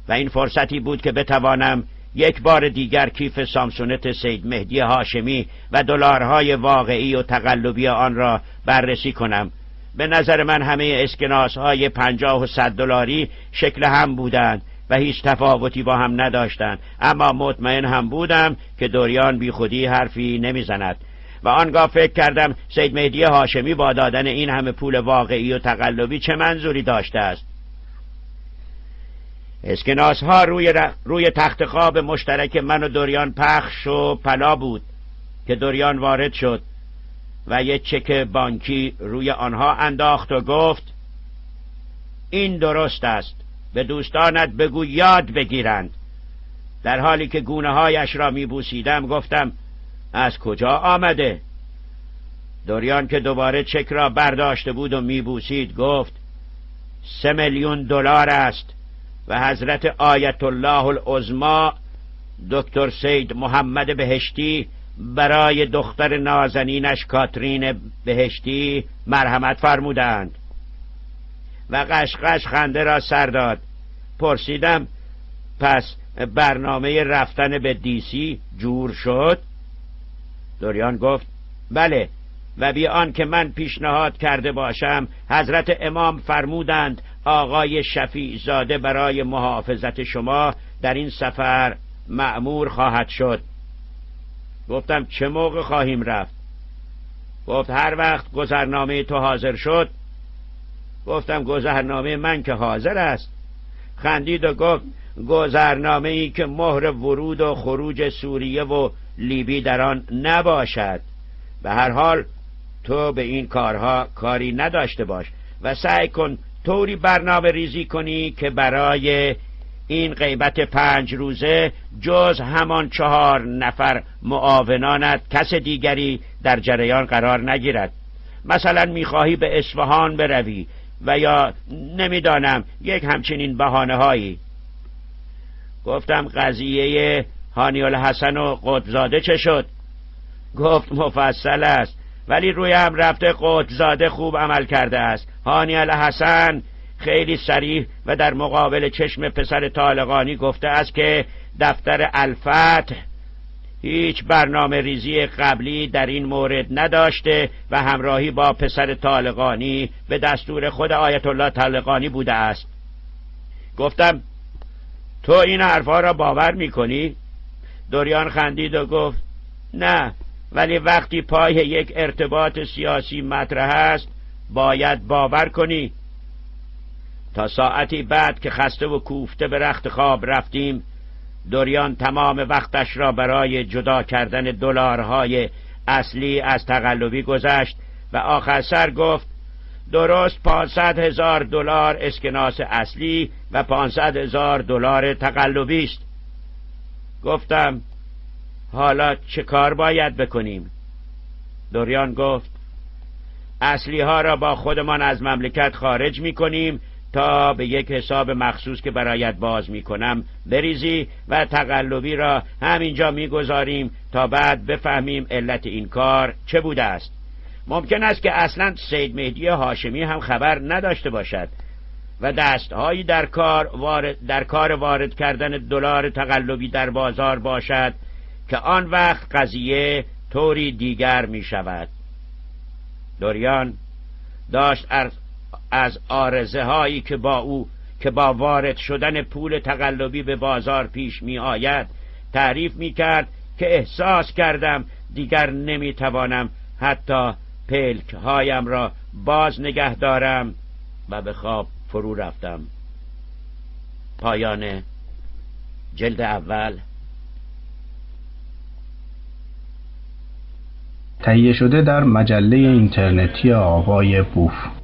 و این فرصتی بود که بتوانم یک بار دیگر کیف سامسونت سید مهدی هاشمی و دلارهای واقعی و تقلبی آن را بررسی کنم. به نظر من همه اسکناس های پنجاه و صد دلاری شکل هم بودند. و هیچ تفاوتی با هم نداشتند. اما مطمئن هم بودم که دوریان بی خودی حرفی نمی‌زند. و آنگاه فکر کردم سید مهدی هاشمی با دادن این همه پول واقعی و تقلبی چه منظوری داشته است. اسکناس ها روی, روی تخت خواب مشترک من و دوریان پخش و پلا بود که دوریان وارد شد و یک چک بانکی روی آنها انداخت و گفت این درست است. به دوستانت بگو یاد بگیرند. در حالی که گونه هایش را میبوسیدم گفتم از کجا آمده؟ دوریان که دوباره چک را برداشته بود و میبوسید گفت سه میلیون دلار است و حضرت آیت الله العظما دکتر سید محمد بهشتی برای دختر نازنینش کاترین بهشتی مرحمت فرمودند. و قشقش خنده را سر داد. پرسیدم پس برنامه رفتن به دیسی جور شد؟ دوریان گفت بله و بی آن که من پیشنهاد کرده باشم حضرت امام فرمودند آقای شفیع زاده برای محافظت شما در این سفر معمور خواهد شد. گفتم چه موقع خواهیم رفت؟ گفت هر وقت گذرنامه تو حاضر شد. گفتم گذرنامه من که حاضر است. خندید و گفت گذرنامه ای که مهر ورود و خروج سوریه و لیبی در آن نباشد. به هر حال تو به این کارها کاری نداشته باش و سعی کن طوری برنامه ریزی کنی که برای این غیبت پنج روزه جز همان چهار نفر معاونانت کس دیگری در جریان قرار نگیرد. مثلا می‌خواهی به اصفهان بروی و یا نمی‌دانم یک همچنین بحانه هایی گفتم قضیه هانی حسن و قطبزاده چه شد؟ گفت مفصل است ولی روی هم رفته قطبزاده خوب عمل کرده است. هانی حسن خیلی سریح و در مقابل چشم پسر طالقانی گفته است که دفتر الفتح هیچ برنامه ریزی قبلی در این مورد نداشته و همراهی با پسر طالقانی به دستور خود آیت الله طالقانی بوده است گفتم تو این حرفها را باور می‌کنی؟ دوریان خندید و گفت نه ولی وقتی پای یک ارتباط سیاسی مطرح است باید باور کنی تا ساعتی بعد که خسته و کوفته به رخت خواب رفتیم دوریان تمام وقتش را برای جدا کردن دلارهای اصلی از تقلبی گذشت و آخر سر گفت درست پانصد هزار دلار اسکناس اصلی و پانصد هزار دلار تقلبی است. گفتم حالا چه کار باید بکنیم؟ دوریان گفت اصلی ها را با خودمان از مملکت خارج می کنیم تا به یک حساب مخصوص که برایت باز می کنم بریزی و تقلبی را همینجا می‌گذاریم تا بعد بفهمیم علت این کار چه بوده است. ممکن است که اصلا سید مهدی هاشمی هم خبر نداشته باشد و دستهایی در کار وارد, در کار وارد کردن دلار تقلبی در بازار باشد که آن وقت قضیه طوری دیگر می شود دوریان داشت از آرزه هایی که با او که با وارد شدن پول تقلبی به بازار پیش می آید تعریف می کرد که احساس کردم دیگر نمی توانم حتی پلک هایم را باز نگه دارم و به خواب فرو رفتم. پایان جلد اول. تهیه شده در مجله اینترنتی آقای بوف.